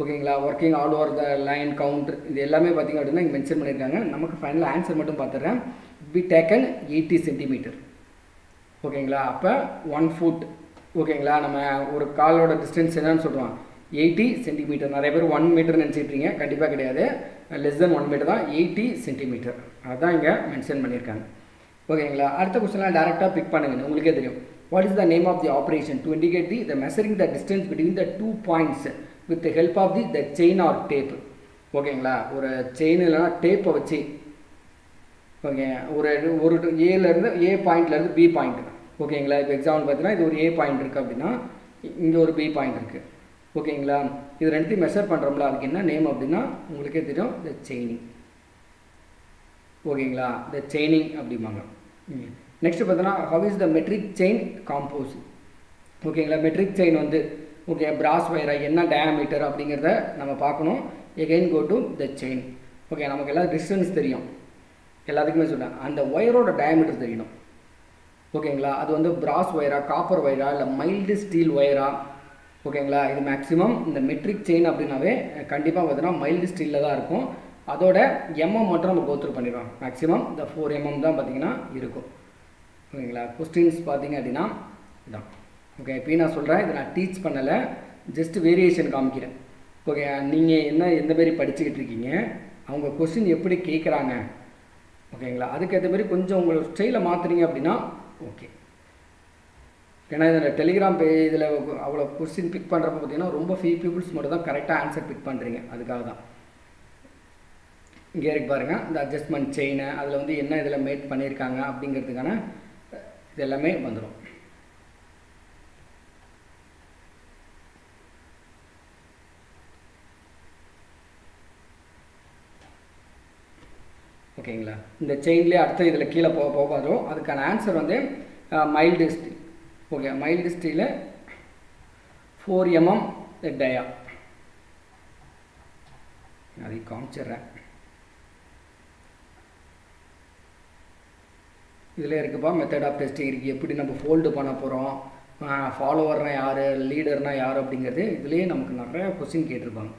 ஓகேங்களா? Working all over the line count இது எல்லாமே பார்த்திங்க அப்படின்னா இங்கே மென்ஷன் பண்ணியிருக்காங்க. நமக்கு ஃபைனல் ஆன்சர் மட்டும் பார்த்துட்றேன். பி டேக்கன் எயிட்டி சென்டிமீட்டர் ஓகேங்களா? அப்போ ஒன் ஃபுட் ஓகேங்களா? நம்ம ஒரு காலோட டிஸ்டன்ஸ் என்னன்னு சொல்கிறோம் எயிட்டி சென்டிமீட்டர் நிறைய பேர் ஒன் மீட்டர் நினச்சிட்ருங்க கண்டிப்பாக கிடையாது. லெஸ் தென் ஒன் மீட்டர் தான். எயிட்டி சென்டிமீட்டர் அதுதான் இங்கே மென்ஷன் பண்ணியிருக்காங்க. ஓகேங்களா? அடுத்த கொஸ்டின்லாம் டேரெக்டாக பிக் பண்ணுங்க. உங்களுக்கே தெரியும். What is the name of the operation to indicate the the measuring the distance between the two points with the help of the the chain or tape ஓகேங்களா? ஒரு செயின் இல்லைனா டேப்பை வச்சு. ஓகே. ஒரு ஒரு ஏலேருந்து ஏ பாயிண்ட்லேருந்து பி பாயிண்ட் ஓகேங்களா? இப்போ எக்ஸாம்பிள் பார்த்தீங்கன்னா இது ஒரு ஏ பாயிண்ட் இருக்குது அப்படின்னா இங்கே ஒரு பி பாயிண்ட் இருக்குது ஓகேங்களா? இது ரெண்டுத்தையும் மெஷர் பண்ணுறோம்ல அதுக்கு என்ன நேம் அப்படின்னா உங்களுக்கே தெரியும் த செயினிங் ஓகேங்களா? த செயினிங் அப்படிம்பாங்க. நெக்ஸ்ட் பார்த்தோன்னா how is the metric chain compose ஓகேங்களா? மெட்ரிக் செயின் வந்து ஓகே பிராஸ் வயரா என்ன டயாமீட்டர் அப்படிங்கிறத நம்ம பார்க்கணும். Again go to the chain okay நமக்கு எல்லாம் டிஸ்டன்ஸ் தெரியும். எல்லாத்துக்குமே சொல்கிறேன் அந்த ஒயரோட டயாமீட்டர் தெரியணும். ஓகேங்களா? அது வந்து பிராஸ் ஒயரா காப்பர் ஒயரா இல்லை மைல்டு ஸ்டீல் ஒயரா ஓகேங்களா? இது மேக்ஸிமம் இந்த மெட்ரிக் செயின் அப்படின்னாவே கண்டிப்பாக பார்த்தோன்னா மைல்டு ஸ்டீலில் தான் இருக்கும். அதோட எம்எம் மட்டும் நம்ம கோத்ரூ பண்ணிடுவோம் மேக்ஸிமம் இந்த ஃபோர் எம்எம் தான் பார்த்தீங்கன்னா இருக்கும். ஓகேங்களா கொஸ்டின்ஸ் பார்த்தீங்க அப்படின்னா இதான். ஓகே இப்போ நான் சொல்கிறேன் இதை நான் டீச் பண்ணலை ஜஸ்ட் வேரியேஷன் காமிக்கிறேன். ஓகே நீங்கள் என்ன எந்த மாரி படிச்சுக்கிட்டு இருக்கீங்க? அவங்க கொஸ்டின் எப்படி கேட்குறாங்க? ஓகேங்களா? அதுக்கேற்ற மாதிரி கொஞ்சம் உங்களோட ஸ்டைலை மாற்றுறீங்க அப்படின்னா ஓகே ஏன்னா இதில் டெலிகிராம் பே இதில் அவ்வளோ கொஸ்டின் பிக் பண்ணுறப்ப பார்த்தீங்கன்னா ரொம்ப ஃபியூ பீப்புள்ஸ் மட்டும் தான் கரெக்டாக ஆன்சர் பிக் பண்ணுறீங்க அதுக்காக தான் இங்கே இருக்கு பாருங்கள் இந்த அட்ஜஸ்ட்மெண்ட் செயினை அதில் வந்து என்ன இதில் மேட் பண்ணியிருக்காங்க அப்படிங்கிறதுக்கான இது எல்லாமே வந்துடும் ஓகேங்களா? இந்த செயின்லேயே அடுத்து இதில் கீழே போக போக வரும். அதுக்கான ஆன்சர் வந்து மைல்டு ஸ்டீல் ஓகே மைல்டு ஸ்டீலில் ஃபோர் எம்எம் டயா அதை காமிச்சிடுறேன். இதில் இருக்குப்பா மெத்தட் ஆஃப் டெஸ்டிங் இருக்குது எப்படி நம்ம ஃபோல்டு பண்ண போகிறோம் ஃபாலோவர்னா யார்? லீடர்னா யார் அப்படிங்கிறது இதுலேயே நமக்கு நிறைய கொஸ்டின் கேட்டிருப்பாங்க.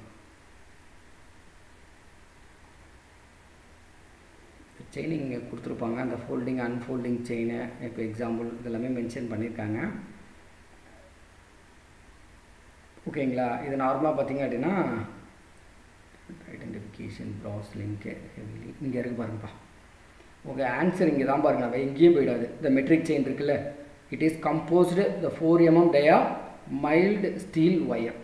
செயின் இங்கே கொடுத்துருப்பாங்க. அந்த ஃபோல்டிங் அன்ஃபோல்டிங் செயினு இப்போ எக்ஸாம்பிள் இதெல்லாமே மென்ஷன் பண்ணியிருக்காங்க. ஓகேங்களா இது நார்மலாக பார்த்தீங்க அப்படின்னா ஐடென்டிஃபிகேஷன் ப்ராஸ் லிங்க்கு இங்கே இருக்கு பாருங்கப்பா. ஓகே ஆன்சர் இங்கே தான் பாருங்க. அவன் எங்கேயும் போயிடாது. இந்த மெட்ரிக் செயின் இருக்குல்ல? It is composed the four MM dia mild steel wire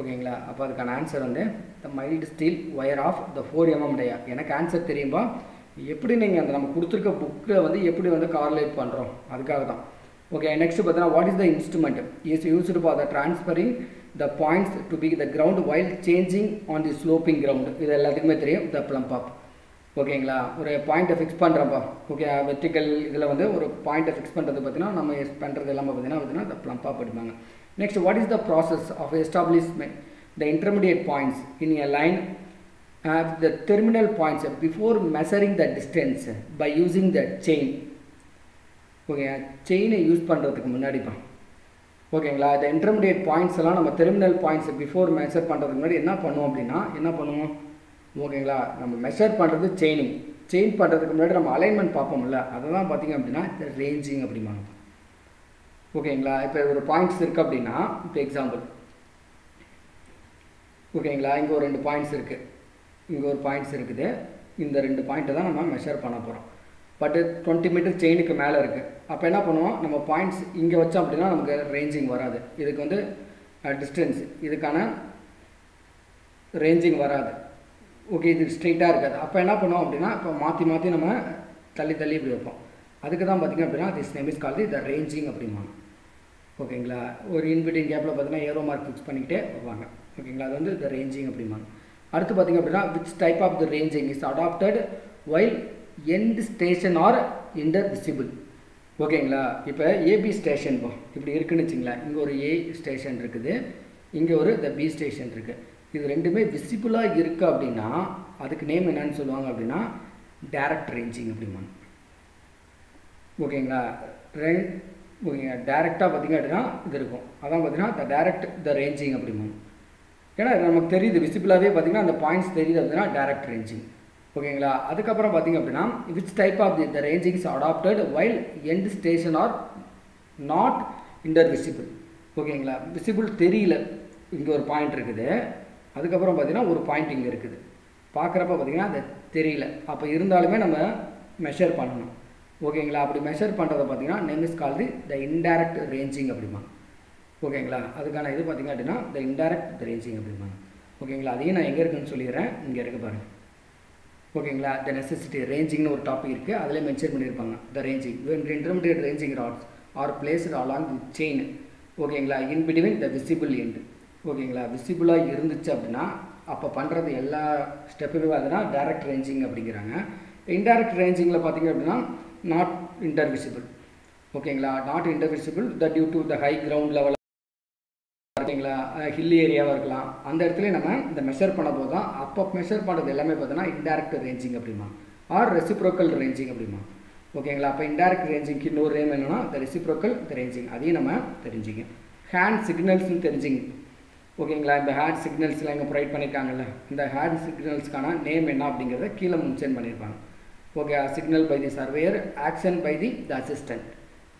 ஓகேங்களா அப்போ அதுக்கான ஆன்சர் வந்து the mild steel wire of the four MM dia எனக்கு ஆன்சர் தெரியுமா எப்படி நீங்கள் அந்த நம்ம கொடுத்துருக்க புக்கில் வந்து எப்படி வந்து கார்லேட் பண்ணுறோம் அதுக்காக தான். ஓகே நெக்ஸ்ட் பார்த்தீங்கன்னா what is the instrument is used for the transferring the points to be the ground while changing on the sloping ground இது எல்லாத்துக்குமே தெரியும். த ப்ளம் ஆப் ஓகேங்களா? ஒரு பாயிண்ட்டை ஃபிக்ஸ் பண்ணுறப்பா ஓகே வெர்டிக்கல் இதில் வந்து ஒரு பாயிண்ட்டை ஃபிக்ஸ் பண்ணுறது பார்த்தீங்கன்னா நம்ம பண்ணுறது எல்லாமே பார்த்தீங்கன்னா பார்த்தீங்கன்னா ப்ளம்பாக ப்ளம் படிப்பாங்க next what is the process of establishment the intermediate points in a line at the terminal points before measuring the distance by using the chain okay செயினை யூஸ் பண்ணுறதுக்கு முன்னாடிப்பா. ஓகேங்களா? இந்த இன்டர்மீடியட் பாயிண்ட்ஸ் எல்லாம் நம்ம டெர்மினல் பாயிண்ட்ஸ் பிஃபோர் மெஷர் பண்ணுறதுக்கு முன்னாடி என்ன பண்ணுவோம் அப்படின்னா என்ன பண்ணுவோம்? ஓகேங்களா? நம்ம மெஷர் பண்ணுறது செயினிங் செயின் பண்ணுறதுக்கு முன்னாடி நம்ம அலைன்மெண்ட் பார்ப்போம்ல அதை தான் பார்த்தீங்க அப்படின்னா இந்த ரேஞ்சிங் அப்படிம்பாங்க. ஓகேங்களா? இப்போ ஒரு பாயிண்ட்ஸ் இருக்குது அப்படின்னா இப்போ எக்ஸாம்பிள் ஓகேங்களா? இங்கே ஒரு ரெண்டு பாயிண்ட்ஸ் இருக்குது இங்கே ஒரு பாயிண்ட்ஸ் இருக்குது. இந்த ரெண்டு பாயிண்ட்டை தான் நம்ம மெஷர் பண்ண போகிறோம் பட்டு டுவெண்ட்டி மீட்டர் செயினுக்கு மேலே இருக்குது அப்போ என்ன பண்ணுவோம்? நம்ம பாயிண்ட்ஸ் இங்கே வச்சோம் அப்படின்னா நமக்கு ரேஞ்சிங் வராது. இதுக்கு வந்து டிஸ்டன்ஸ் இதுக்கான ரேஞ்சிங் வராது. ஓகே இது ஸ்ட்ரெயிட்டாக இருக்காது. அப்போ என்ன பண்ணுவோம் அப்படின்னா இப்போ மாற்றி மாற்றி நம்ம தள்ளி தள்ளி இப்படி வைப்போம். அதுக்கு தான் பார்த்திங்க அப்படின்னா this name is called the ranging அப்படிம்பாங்க. ஓகேங்களா ஒரு இன்பிட்வீன் கேப்பில் பார்த்தீங்கன்னா ஏரோ மார்க் ஃபிக்ஸ் பண்ணிக்கிட்டே வருவாங்க ஓகேங்களா அது வந்து த ரேஞ்சிங் அப்படிம்பாங்க. அடுத்து பார்த்திங்க அப்படின்னா which type of the ranging is adapted while end station are inter visible ஓகேங்களா இப்போ ஏபி ஸ்டேஷன் இப்படி இருக்குன்னு வச்சுங்களேன். இங்கே ஒரு ஏ ஸ்டேஷன் இருக்குது. இங்கே ஒரு த பி ஸ்டேஷன் இருக்குது இது ரெண்டுமே விசிபிளாக இருக்குது அப்படின்னா அதுக்கு நேம் என்னன்னு சொல்லுவாங்க அப்படின்னா டேரக்ட் ரேஞ்சிங் அப்படிம்பாங்க. ஓகேங்களா? ரே ஓகேங்க. டேரெக்டாக பார்த்திங்க அப்படின்னா இது இருக்கும். அதான் பார்த்தீங்கன்னா த டேரக்ட் த ரேஞ்சிங் அப்படிம்பாங்க. ஏன்னா நமக்கு தெரியுது. விசிபிளாகவே பார்த்திங்கன்னா அந்த பாயிண்ட்ஸ் தெரியுது அப்படின்னா டேரக்ட் ரேஞ்சிங் ஓகேங்களா? அதுக்கப்புறம் பார்த்திங்க அப்படின்னா which type of the the ranging is adapted while end station are not inter visible ஓகேங்களா? விசிபிள் தெரியல. இங்கே ஒரு பாயிண்ட் இருக்குது. அதுக்கப்புறம் பார்த்திங்கன்னா ஒரு பாயிண்ட் இங்கே இருக்குது. பார்க்குறப்ப பார்த்தீங்கன்னா அது தெரியல. அப்போ இருந்தாலுமே நம்ம மெஷர் பண்ணணும். ஓகேங்களா அப்படி மெஷர் பண்ணுறத பார்த்தீங்கன்னா name is the the indirect ranging அப்படிமா ஓகேங்களா அதுக்கான இது பார்த்தீங்க அப்படின்னா த இன்டைரக்ட் ரேஞ்சிங் அப்படிமா ஓகேங்களா அதையும் நான் எங்கே இருக்குன்னு சொல்லிடுறேன். இங்கே இருக்க பாருங்கள் ஓகேங்களா த நெசசிட்டி ரேஞ்சிங்னு ஒரு டாபிக் இருக்குது அதில் மென்ஷன் பண்ணியிருப்பாங்க. The ranging when intermediate ranging rods are placed along the chain ஓகேங்களா in between the visible end ஓகேங்களா? விசிபிளாக இருந்துச்சு அப்படின்னா அப்போ பண்ணுறது எல்லா ஸ்டெப்புமே பார்த்தீங்கன்னா டைரக்ட் ரேஞ்சிங் அப்படிங்கிறாங்க. இன்டைரக்ட் ரேஞ்சிங்கில் பார்த்தீங்க அப்படின்னா நாட் இன்டர்விசிபிள் ஓகேங்களா? Not intervisible the due to the high ground level ஓகேங்களா ஹில்லி ஏரியாவாக இருக்கலாம். அந்த இடத்துல நம்ம இந்த மெஷர் பண்ண போது தான் அப்போ மெஷர் பண்ணுறது எல்லாமே பார்த்தோன்னா இன்டைரக்ட் ரேஞ்சிங் அப்படிமா. ஆர் ரெசிப்ரோக்கல் ரேஞ்சிங் அப்படிமா. ஓகேங்களா? அப்போ இன்டைரக்ட் ரேஞ்சிங்க்கு இன்னொரு நேம் என்னென்னா இந்த ரெசிப்ரோக்கல் ரேஞ்சிங் அதையும் நம்ம தெரிஞ்சுங்க ஹேண்ட் சிக்னல்ஸ்னு தெரிஞ்சுங்க ஓகேங்களா? இந்த ஹேண்ட் சிக்னல்ஸ்லாம் இங்கே ப்ரொவைட் பண்ணியிருக்காங்கல்ல இந்த ஹேண்ட் சிக்னல்ஸ்க்கான நேம் என்ன அப்படிங்கிறத கீழே மென்ஷன் பண்ணியிருப்பாங்க okay signal by the surveyor action by the the assistant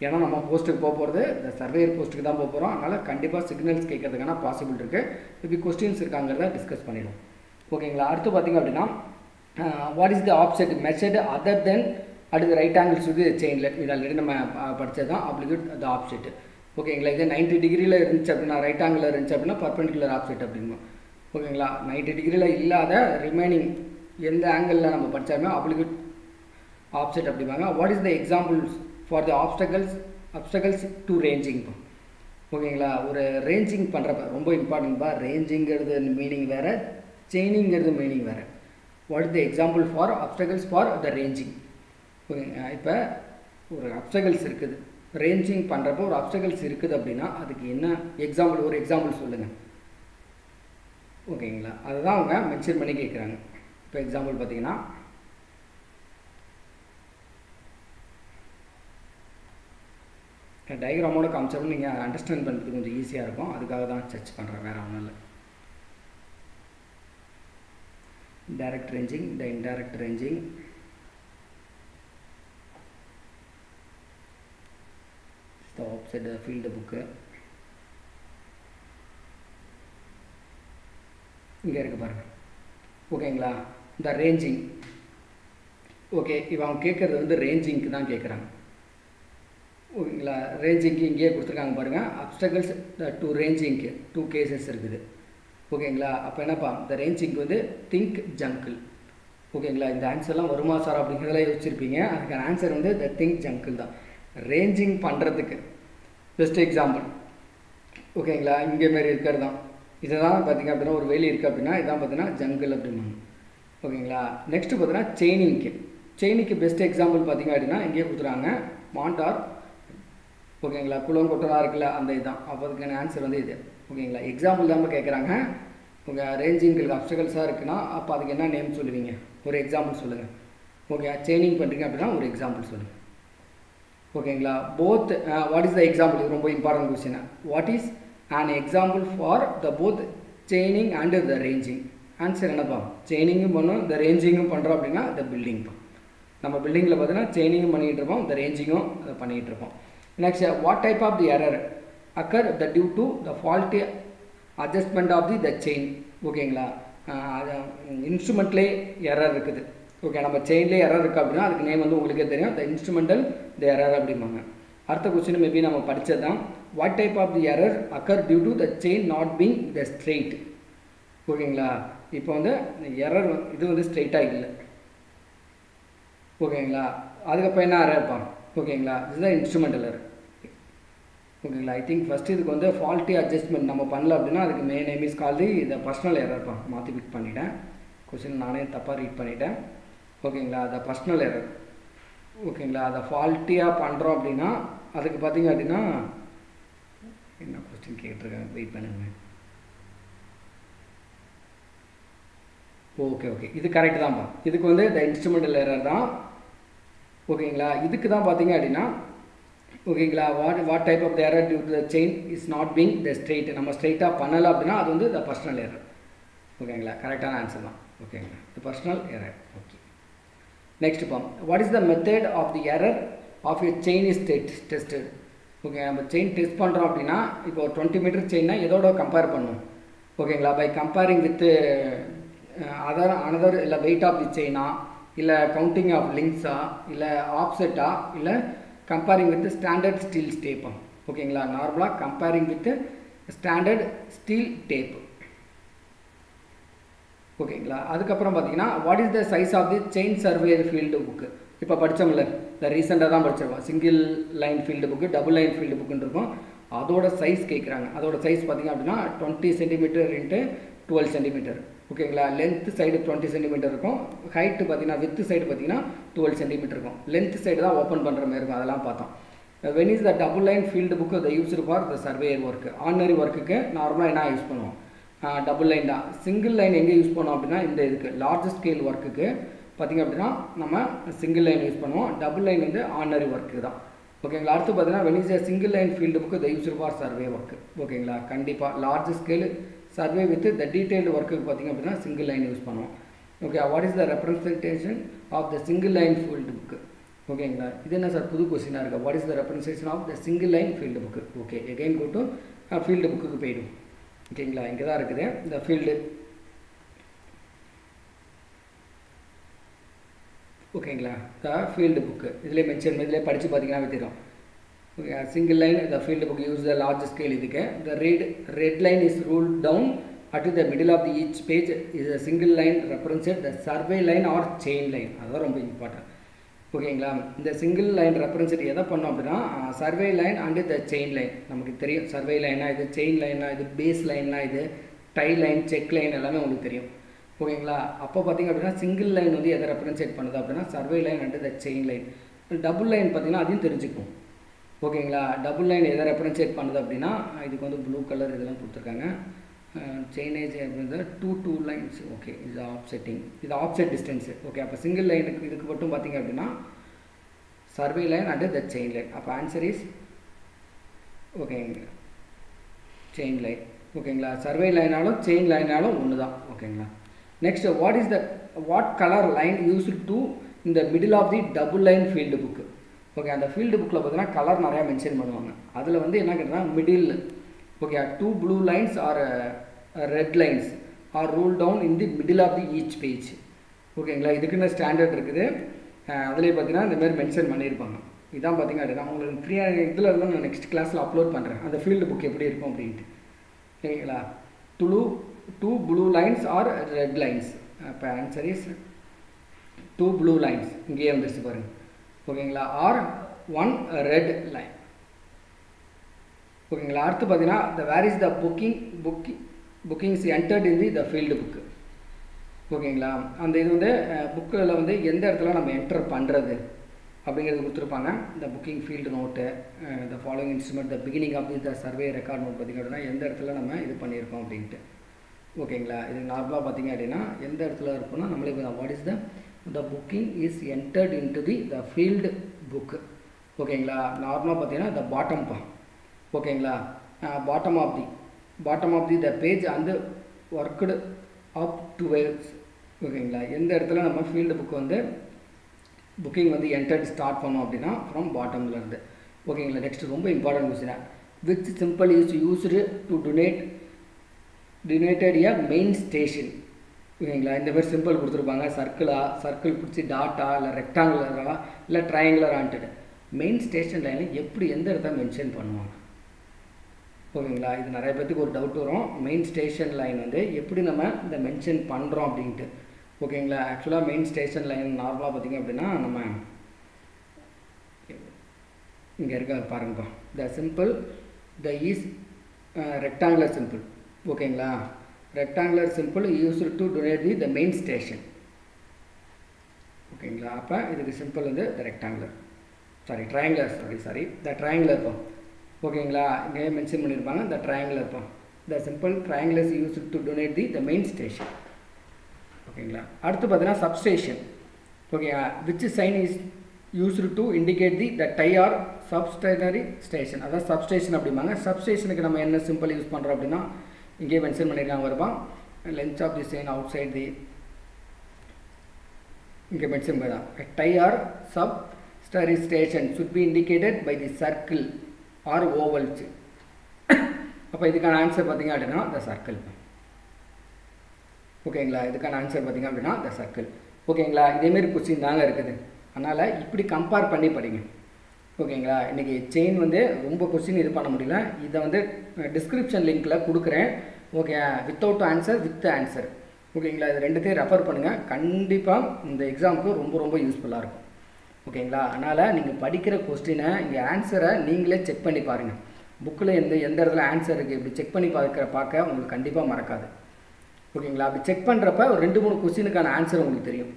ஏன்னா நம்ம போஸ்ட்டுக்கு போக போகிறது இந்த சர்வேயர் போஸ்ட்டுக்கு தான் போக போகிறோம் அதனால் கண்டிப்பாக சிக்னல்ஸ் கேட்கறதுக்கான பாசிபிள் இருக்குது இப்படி கொஸ்டின்ஸ் இருக்காங்கிறத டிஸ்கஸ் பண்ணிடும் ஓகேங்களா? அடுத்து பார்த்திங்க அப்படின்னா what is the offset measured other than அடுத்து ரைட் ஆங்கிள்ஸ் செயின் லெட் இது ஆல்ரெடி நம்ம படித்தது தான் அப்ளிகேட் த ஆப்செட்டு ஓகேங்களா? இதே நைன்ட்டி டிகிரியில் இருந்துச்சு அப்படின்னா ரைட் ஆங்கிளில் இருந்துச்சு அப்படின்னா பர்பெண்டிகுலர் ஆப்சைட் அப்படிங்க ஓகேங்களா? நைன்ட்டி டிகிரியில் இல்லாத ரிமைனிங் எந்த ஆங்கிளில் நம்ம படித்தாலுமே அப்ளிகேட் ஆப்செட் அப்படிம்பாங்க. What is the examples for the obstacles obstacles to ranging ஓகேங்களா? ஒரு ரேஞ்சிங் பண்ணுறப்ப ரொம்ப இம்பார்ட்டண்ட்பா ரேஞ்சிங்கிறது மீனிங் வேறு செயினிங்கிறது மீனிங் வேறு. What is the example for obstacles for the ranging ஓகேங்க இப்போ ஒரு அப்டகல்ஸ் இருக்குது. ரேஞ்சிங் பண்ணுறப்போ ஒரு அப்டகல்ஸ் இருக்குது அப்படின்னா அதுக்கு என்ன எக்ஸாம்பிள் ஒரு எக்ஸாம்பிள் சொல்லுங்கள் ஓகேங்களா? அதுதான் அவங்க மென்ஷன் பண்ணி கேட்குறாங்க இப்போ எக்ஸாம்பிள் பார்த்தீங்கன்னா டயக்ராமோட காமிச்சாலும் நீங்கள் அண்டர்ஸ்டாண்ட் பண்ணுறது கொஞ்சம் ஈஸியாக இருக்கும். அதுக்காக தான் சர்ச் பண்ணுறேன் வேறு ஒன்றும் இல்லை. Direct ranging the indirect ranging the offset field book இங்கே இருக்குது பாருங்கள் ஓகேங்களா இந்த ரேஞ்சிங் ஓகே இப்போ அவங்க கேட்குறது வந்து ரேஞ்சிங்க்கு தான் கேட்குறாங்க ஓகேங்களா ரேஞ்சிங்க்கு இங்கேயே கொடுத்துருக்காங்க பாருங்கள் அப்டகல்ஸ் டூ ரேஞ்சிங்க்கு டூ கேசஸ் இருக்குது. ஓகேங்களா அப்போ என்னப்பா? இந்த ரேஞ்சிங்க்கு வந்து திங்க் ஜங்கிள் ஓகேங்களா இந்த ஆன்சர்லாம் வருமா சார் அப்படிங்கிறதெல்லாம் யோசிச்சிருப்பீங்க. அதுக்கான ஆன்சர் வந்து த திங்க் ஜங்கிள் தான். ரேஞ்சிங் பண்ணுறதுக்கு பெஸ்ட் எக்ஸாம்பிள் ஓகேங்களா இங்கே மாரி இருக்கிறது தான். இதுதான் பார்த்திங்க அப்படின்னா ஒரு வேலி இருக்குது அப்படின்னா இதான் பார்த்தீங்கன்னா ஜங்கிள் அப்படிம்பாங்க. ஓகேங்களா நெக்ஸ்ட்டு பார்த்தீங்கன்னா செயினிங்க்கு செயினிக்கு பெஸ்ட் எக்ஸாம்பிள் பார்த்திங்க அப்படின்னா இங்கேயே கொடுத்துறாங்க மாண்டார் ஓகேங்களா குளம் கொட்டலாம் இருக்குல்ல அந்த இதுதான் அப்போ அதுக்கான ஆன்சர் வந்து இது. ஓகேங்களா எக்ஸாம்பிள் தான் கேட்குறாங்க. உங்கள் ரேஞ்சிங்களுக்கு அப்டகல்ஸாக இருக்குன்னா அப்போ அதுக்கு என்ன நேம் சொல்லுவீங்க? ஒரு எக்ஸாம்பிள் சொல்லுங்கள் ஓகே செயினிங் பண்ணுறீங்க அப்படின்னா ஒரு எக்ஸாம்பிள் சொல்லுங்கள் ஓகேங்களா? Both what is the example இது ரொம்ப important question what is an example for the both chaining and the ranging answer என்னப்பா செயினிங்கும் பண்ணும் இந்த ரேஞ்சிங்கும் பண்ணுறோம் அப்படின்னா த பில்டிங் நம்ம பில்டிங்கில் பார்த்தீங்கன்னா செயினிங்கும் பண்ணிகிட்டு இருப்போம் இந்த ரேஞ்சிங்கும் பண்ணிகிட்டு இருப்போம். Next what type of the error occur the due to the faulty adjustment of the the chain ஓகேங்களா? இன்ஸ்ட்ருமெண்ட்லேயே எரர் இருக்குது. ஓகே நம்ம செயின்லேயே எரர் இருக்குது அப்படின்னா அதுக்கு நேம் வந்து உங்களுக்கே தெரியும். த இன்ஸ்ட்ருமெண்டல் த எரர் அப்படிம்பாங்க. அடுத்த கொஸ்டின் மேபி நம்ம படித்தது தான் what type of the error occur due to the chain not being the straight ஓகேங்களா இப்போ வந்து எரர் இது வந்து ஸ்ட்ரெயிட்டாக இல்லை. ஓகேங்களா அதுக்கப்புறம் என்ன எரர் இருப்பான் ஓகேங்களா இதுதான் இன்ஸ்ட்ருமெண்டல் எரர் ஓகேங்களா ஐ திங்க் ஃபஸ்ட்டு இதுக்கு வந்து ஃபால்ட்டி அட்ஜஸ்ட்மெண்ட் நம்ம பண்ணல அப்படின்னா அதுக்கு மெயின் நேம் இஸ் கால்டு இதை பர்சனல் எரர் இருப்பான் மாற்றி பிக் பண்ணிட்டேன். கொஸ்டின் நானே தப்பாக ரீட் பண்ணிட்டேன். ஓகேங்களா? அதை பர்சனல் எரர் ஓகேங்களா? அதை ஃபால்ட்டியாக பண்ணுறோம் அப்படின்னா அதுக்கு பார்த்தீங்க அப்படின்னா என்ன கொஸ்டின் கேட்டிருக்காங்க? வெயிட் பண்ணுங்க. ஓகே ஓகே இது கரெக்ட் தான்ப்பா இதுக்கு வந்து இந்த இன்ஸ்ட்ருமெண்டல் எரர் தான். ஓகேங்களா? இதுக்கு தான் பார்த்தீங்க அப்படின்னா ஓகேங்களா? What what type of the error due to the chain is not being the straight நம்ம ஸ்ட்ரெயிட்டாக பண்ணலை அப்படின்னா அது வந்து த பர்சனல் எரர் ஓகேங்களா? கரெக்டான ஆன்சர் தான். ஓகேங்களா? The personal error okay next bum what is the method of the error of a chain is tested okay நம்ம செயின் டெஸ்ட் பண்ணுறோம் அப்படின்னா இப்போ ஒரு டுவெண்ட்டி மீட்டர் செயின்னா எதோட கம்பேர் பண்ணும். ஓகேங்களா by comparing with other another இல்லை வெயிட் ஆஃப் தி செயினா இல்லை கவுண்டிங் ஆஃப் லிங்க்ஸா இல்லை ஆப்செட்டா இல்லை கம்பேரிங் வித் ஸ்டாண்டர்ட் ஸ்டீல் டேப்பா ஓகேங்களா நார்மலாக comparing with standard steel tape ஓகேங்களா? அதுக்கப்புறம் பார்த்தீங்கன்னா what is the size of the chain surveyor field book இப்போ படித்தோம்ல இந்த ரீசெண்டாக தான் படிச்சிருக்கோம். Single line field book double line field புக்குன்னு இருக்கும். அதோட சைஸ் கேட்குறாங்க அதோட சைஸ் பார்த்தீங்க அப்படின்னா twenty centimetre into twelve centimetre ஓகேங்களா? லென்த்து சைடு டுவெண்ட்டி சென்டிமீட்டர் இருக்கும். ஹைட்டு பார்த்தீங்கன்னா வித்து சைடு பார்த்தீங்கன்னா டுவெல் சென்டிமீட்டர் இருக்கும். லென்த் சைடு தான் ஓப்பன் பண்ணுற மாதிரி இருக்கும். அதெல்லாம் பார்த்தோம். When is the double line field book the use for the surveyor work ordinary ஒர்க்குக்கு நார்மலாக என்ன யூஸ் பண்ணுவோம்? டபுள் லைன் தான். சிங்கிள் லைன் எங்கே யூஸ் பண்ணோம் அப்படின்னா இந்த இதுக்கு லார்ஜ் ஸ்கேல் ஒர்க்குக்கு பார்த்திங்க அப்படின்னா நம்ம சிங்கிள் லைன் யூஸ் பண்ணுவோம். டபுள் லைன் வந்து ஆர்டினரி ஒர்க்கு தான். ஓகேங்களா அடுத்து பார்த்தீங்கன்னா when is single line field book the use for survey work ஓகேங்களா கண்டிப்பாக large scale survey with the detailed ஒர்க்குக்கு பார்த்திங்க அப்படின்னா சிங்கிள் லைன் யூஸ் பண்ணுவோம். Okay what is the representation of the single line field book ஓகேங்களா இது என்ன sir புது கொஸ்டினாக இருக்குது what is the representation of the single line field book okay again கூட்டும் ஃபீல்டு புக்குக்கு போயிடும் ஓகேங்களா? இங்கே தான் இருக்குது. இந்த ஃபீல்டு ஓகேங்களா? த ஃபீல்டு புக்கு இதிலே மென்ஷன் இதிலே படித்து பார்த்தீங்கன்னா தெரியும். Okay single line the field book use the large scale இதுக்கு. The red red line is rule down at the middle of the each page is a single line reference the survey line or chain line அதுதான் ரொம்ப important ஓகேங்களா? இந்த single line reference எதை பண்ணோம் அப்படின்னா survey line and the chain line நமக்கு தெரியும் survey லைனா இது செயின் லைனா இது பேஸ் லைனா இது டை லைன் செக் லைன் எல்லாமே உங்களுக்கு தெரியும். ஓகேங்களா? அப்போ பார்த்தீங்க அப்படின்னா சிங்கிள் லைன் வந்து எதை ரெப்ரசன்ட் பண்ணுது அப்படின்னா survey line and the chain line double line பார்த்தீங்கன்னா அதையும் தெரிஞ்சுக்கும் ஓகேங்களா? டபுள் லைன் எதை ரெப்ரசன்ட் பண்ணுது அப்படின்னா இதுக்கு வந்து ப்ளூ கலர் இதெல்லாம் கொடுத்துருக்காங்க. செயினேஜ் அப்படின்றது டூ டூ லைன்ஸ் ஓகே இது ஆப்செட்டிங் இது ஆப்செட் டிஸ்டன்ஸு ஓகே அப்போ சிங்கிள் லைனுக்கு இதுக்கு மட்டும் பார்த்தீங்க அப்படின்னா survey line and the chain line அப்போ ஆன்சர் இஸ் ஓகேங்க செயின் லைன் ஓகேங்களா சர்வே லைனாலும் செயின் லைனாலும் ஒன்று தான் ஓகேங்களா next what is the what colour line use to இந்த middle of the double line field book okay அந்த ஃபீல்டு புக்கில் பார்த்தீங்கன்னா கலர் நிறையா மென்ஷன் பண்ணுவாங்க. அதில் வந்து என்ன கேட்டால் middle okay two blue lines or red lines are rule down in the middle of the each page ஓகேங்களா இதுக்குன்னு ஸ்டாண்டர்ட் இருக்குது? அதிலே பார்த்தீங்கன்னா இந்த மாதிரி மென்ஷன் பண்ணியிருப்பாங்க. இதான் பார்த்தீங்கன்னா அப்படின்னா உங்களுக்கு ஃப்ரீயாக இதில் இருந்தால் நான் நெக்ஸ்ட் கிளாஸில் அப்லோட் பண்ணுறேன் அந்த ஃபீல்டு புக் எப்படி இருக்கும் அப்படின்ட்டு. ஓகேங்களா two two blue lines or red lines இப்போ answer is two blue lines இங்கேயே வந்துருச்சு பாருங்கள் ஓகேங்களா? ஆர் ஒன் ரெட் லைன் ஓகேங்களா? அடுத்து பார்த்தீங்கன்னா the where is the booking booking bookings entered in the the field book ஓகேங்களா அந்த இது வந்து புக்கில் வந்து எந்த இடத்துல நம்ம என்டர் பண்ணுறது அப்படிங்கிறது கொடுத்துருப்பாங்க. இந்த booking field note the following instrument the beginning of the the survey record note பார்த்திங்க அப்படின்னா எந்த இடத்துல நம்ம இது பண்ணியிருக்கோம் அப்படின்ட்டு. ஓகேங்களா இது நார்மலாக பார்த்தீங்க அப்படின்னா எந்த இடத்துல இருக்குன்னா நம்மளே what is the the booking is entered in to the the field book ஓகேங்களா நார்மலாக பார்த்தீங்கன்னா த பாட்டம் பா ஓகேங்களா bottom of the bottom of the the page அந்த ஒர்க்குடு அப் டு வேவ்ஸ் ஓகேங்களா எந்த இடத்துல நம்ம ஃபீல்டு புக் வந்து புக்கிங் வந்து என்டர்ட் ஸ்டார்ட் பண்ணோம் அப்படின்னா ஃப்ரம் பாட்டம்லேருந்து ஓகேங்களா நெக்ஸ்ட் ரொம்ப important கொஸ்டினா which symbol is used to denote denoted a main station ஓகேங்களா இந்த மாதிரி சிம்பிள் கொடுத்துருப்பாங்க. சர்க்கிளா சர்க்கிள் பிடிச்சி டாட்டா இல்லை ரெக்டாங்குலரா இல்லை ட்ரையாங்குலரான்ட்டு மெயின் ஸ்டேஷன் லைனில் எப்படி எந்த இடத்த மென்ஷன் பண்ணுவாங்க? ஓகேங்களா இது நிறைய பேர்த்துக்கு ஒரு டவுட் வரும். மெயின் ஸ்டேஷன் லைன் வந்து எப்படி நம்ம இந்த மென்ஷன் பண்ணுறோம் அப்படின்ட்டு. ஓகேங்களா ஆக்சுவலாக மெயின் ஸ்டேஷன் லைன் நார்மலாக பார்த்திங்க அப்படின்னா நம்ம இங்கே இருக்க பாருங்கப்பா. The symbol the is rectangular symbol ஓகேங்களா rectangular symbol use to denote the the main station ஓகேங்களா அப்போ இதுக்கு சிம்பிள் வந்து the rectangular sorry triangular sorry sorry the triangular பா. ஓகேங்களா? இங்கே மென்ஷன் பண்ணியிருப்பாங்க த ட்ரையாங்கில் பா the symbol triangulars use to denote the the main station ஓகேங்களா? அடுத்து பார்த்தீங்கன்னா substation okay which sign is used to indicate the the tie or subsidiary station அதாவது substation அப்படிம்பாங்க. சப்ஸ்டேஷனுக்கு நம்ம என்ன சிம்பிள் யூஸ் பண்ணுறோம் அப்படின்னா இங்கே மென்ஷன் பண்ணியிருக்காங்க வருவா length of the sign outside the இங்கே மென்ஷன் பண்ணலாம் tie or subsidiary station should be indicated by the circle or ovals அப்போ இதுக்கான ஆன்சர் பார்த்தீங்க அப்படின்னா த சர்க்கிள் ஓகேங்களா இதுக்கான ஆன்சர் பார்த்தீங்க அப்படின்னா த சர்க்கிள் ஓகேங்களா இதேமாரி கொஸ்டின் தாங்க இருக்குது. அதனால் இப்படி கம்பேர் பண்ணி படிங்க. ஓகேங்களா இன்றைக்கி செயின் வந்து ரொம்ப கொஸ்டின் இது பண்ண முடியல. இதை வந்து டிஸ்கிரிப்ஷன் லிங்க்கில் கொடுக்குறேன். Okay without answer with answer ஓகேங்களா இது ரெண்டுத்தையும் ரெஃபர் பண்ணுங்கள் கண்டிப்பாக இந்த எக்ஸாமுக்கு ரொம்ப ரொம்ப யூஸ்ஃபுல்லாக இருக்கும். ஓகேங்களா? அதனால் நீங்கள் படிக்கிற கொஸ்டினை இங்கே ஆன்சரை நீங்களே செக் பண்ணி பாருங்கள் புக்கில் எந்த எந்த இடத்துல ஆன்சர் இருக்குது இப்படி செக் பண்ணி பார்க்குற பார்க்க உங்களுக்கு கண்டிப்பாக மறக்காது. ஓகேங்களா? அப்படி செக் பண்ணுறப்ப ஒரு ரெண்டு மூணு கொஸ்டினுக்கான ஆன்சர் உங்களுக்கு தெரியும்.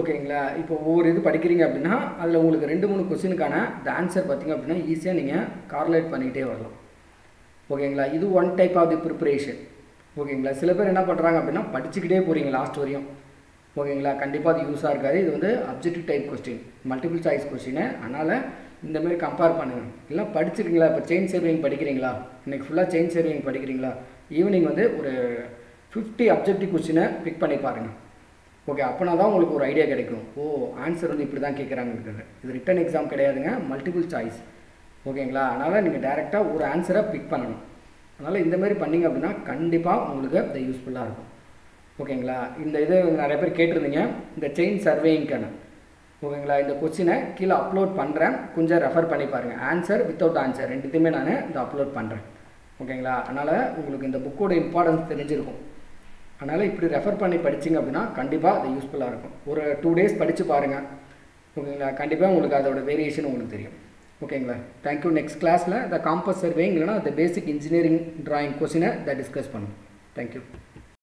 ஓகேங்களா? இப்போ ஒவ்வொரு இது படிக்கிறீங்க அப்படின்னா அதில் உங்களுக்கு ரெண்டு மூணு கொஸ்டினுக்கான இந்த ஆன்சர் பார்த்தீங்க அப்படின்னா ஈஸியாக நீங்கள் கார்லேட் பண்ணிக்கிட்டே வரலாம். ஓகேங்களா? இது one type of the preparation ஓகேங்களா? சில பேர் என்ன பண்ணுறாங்க அப்படின்னா படிச்சுக்கிட்டே போகிறீங்க லாஸ்ட் வரையும். ஓகேங்களா? கண்டிப்பாக அது யூஸாக இருக்காது. இது வந்து objective type question multiple choice question அதனால் இந்தமாரி கம்பேர் பண்ணுங்கள் இல்லை படிச்சிருக்கீங்களா? இப்போ செயின் சேவிங் படிக்கிறீங்களா? இன்றைக்கி ஃபுல்லாக செயின் சேவிங் படிக்கிறீங்களா? ஈவினிங் வந்து ஒரு ஃபிஃப்டி அப்ஜெக்டிவ் கொஸ்டினை பிக் பண்ணி பாருங்கள் ஓகே அப்போனா தான் உங்களுக்கு ஒரு ஐடியா கிடைக்கும். ஓ ஆன்சர் வந்து இப்படி தான் கேட்குறாங்க இது ரிட்டன் எக்ஸாம் கிடையாதுங்க. மல்டிபிள் சாய்ஸ் ஓகேங்களா? அதனால் நீங்கள் டேரெக்டாக ஒரு ஆன்சரை பிக் பண்ணணும். அதனால் இந்தமாரி பண்ணிங்க அப்படின்னா கண்டிப்பாக உங்களுக்கு அது யூஸ்ஃபுல்லாக இருக்கும். ஓகேங்களா? இந்த இது நிறைய பேர் கேட்டிருந்தீங்க. இந்த செயின் சர்வேயிங்க்கான ஓகேங்களா? இந்த கொஸ்டினை கீழே அப்லோட் பண்ணுறேன் கொஞ்சம் ரெஃபர் பண்ணி பாருங்கள் ஆன்சர் வித்தவுட் ஆன்சர் ரெண்டுத்தையுமே நான் இந்த அப்லோட் பண்ணுறேன் ஓகேங்களா? அதனால் உங்களுக்கு இந்த புக்கோட இம்பார்ட்டன்ஸ் தெரிஞ்சிருக்கும். அதனால் இப்படி ரெஃபர் பண்ணி படிச்சிங்க அப்படின்னா கண்டிப்பாக அது யூஸ்ஃபுல்லாக இருக்கும். ஒரு டூ டேஸ் படித்து பாருங்கள் ஓகேங்களா? கண்டிப்பாக உங்களுக்கு அதோட வேரியேஷன் உங்களுக்கு தெரியும். ஓகேங்களா? தேங்க்யூ நெக்ஸ்ட் கிளாஸில் இந்த காம்பஸ் சர்வேங் இல்லைனா த பேசிக் இன்ஜினியரிங் ட்ராயிங் கொஸ்டினை இதை டிஸ்கஸ் பண்ணும். தேங்க்யூ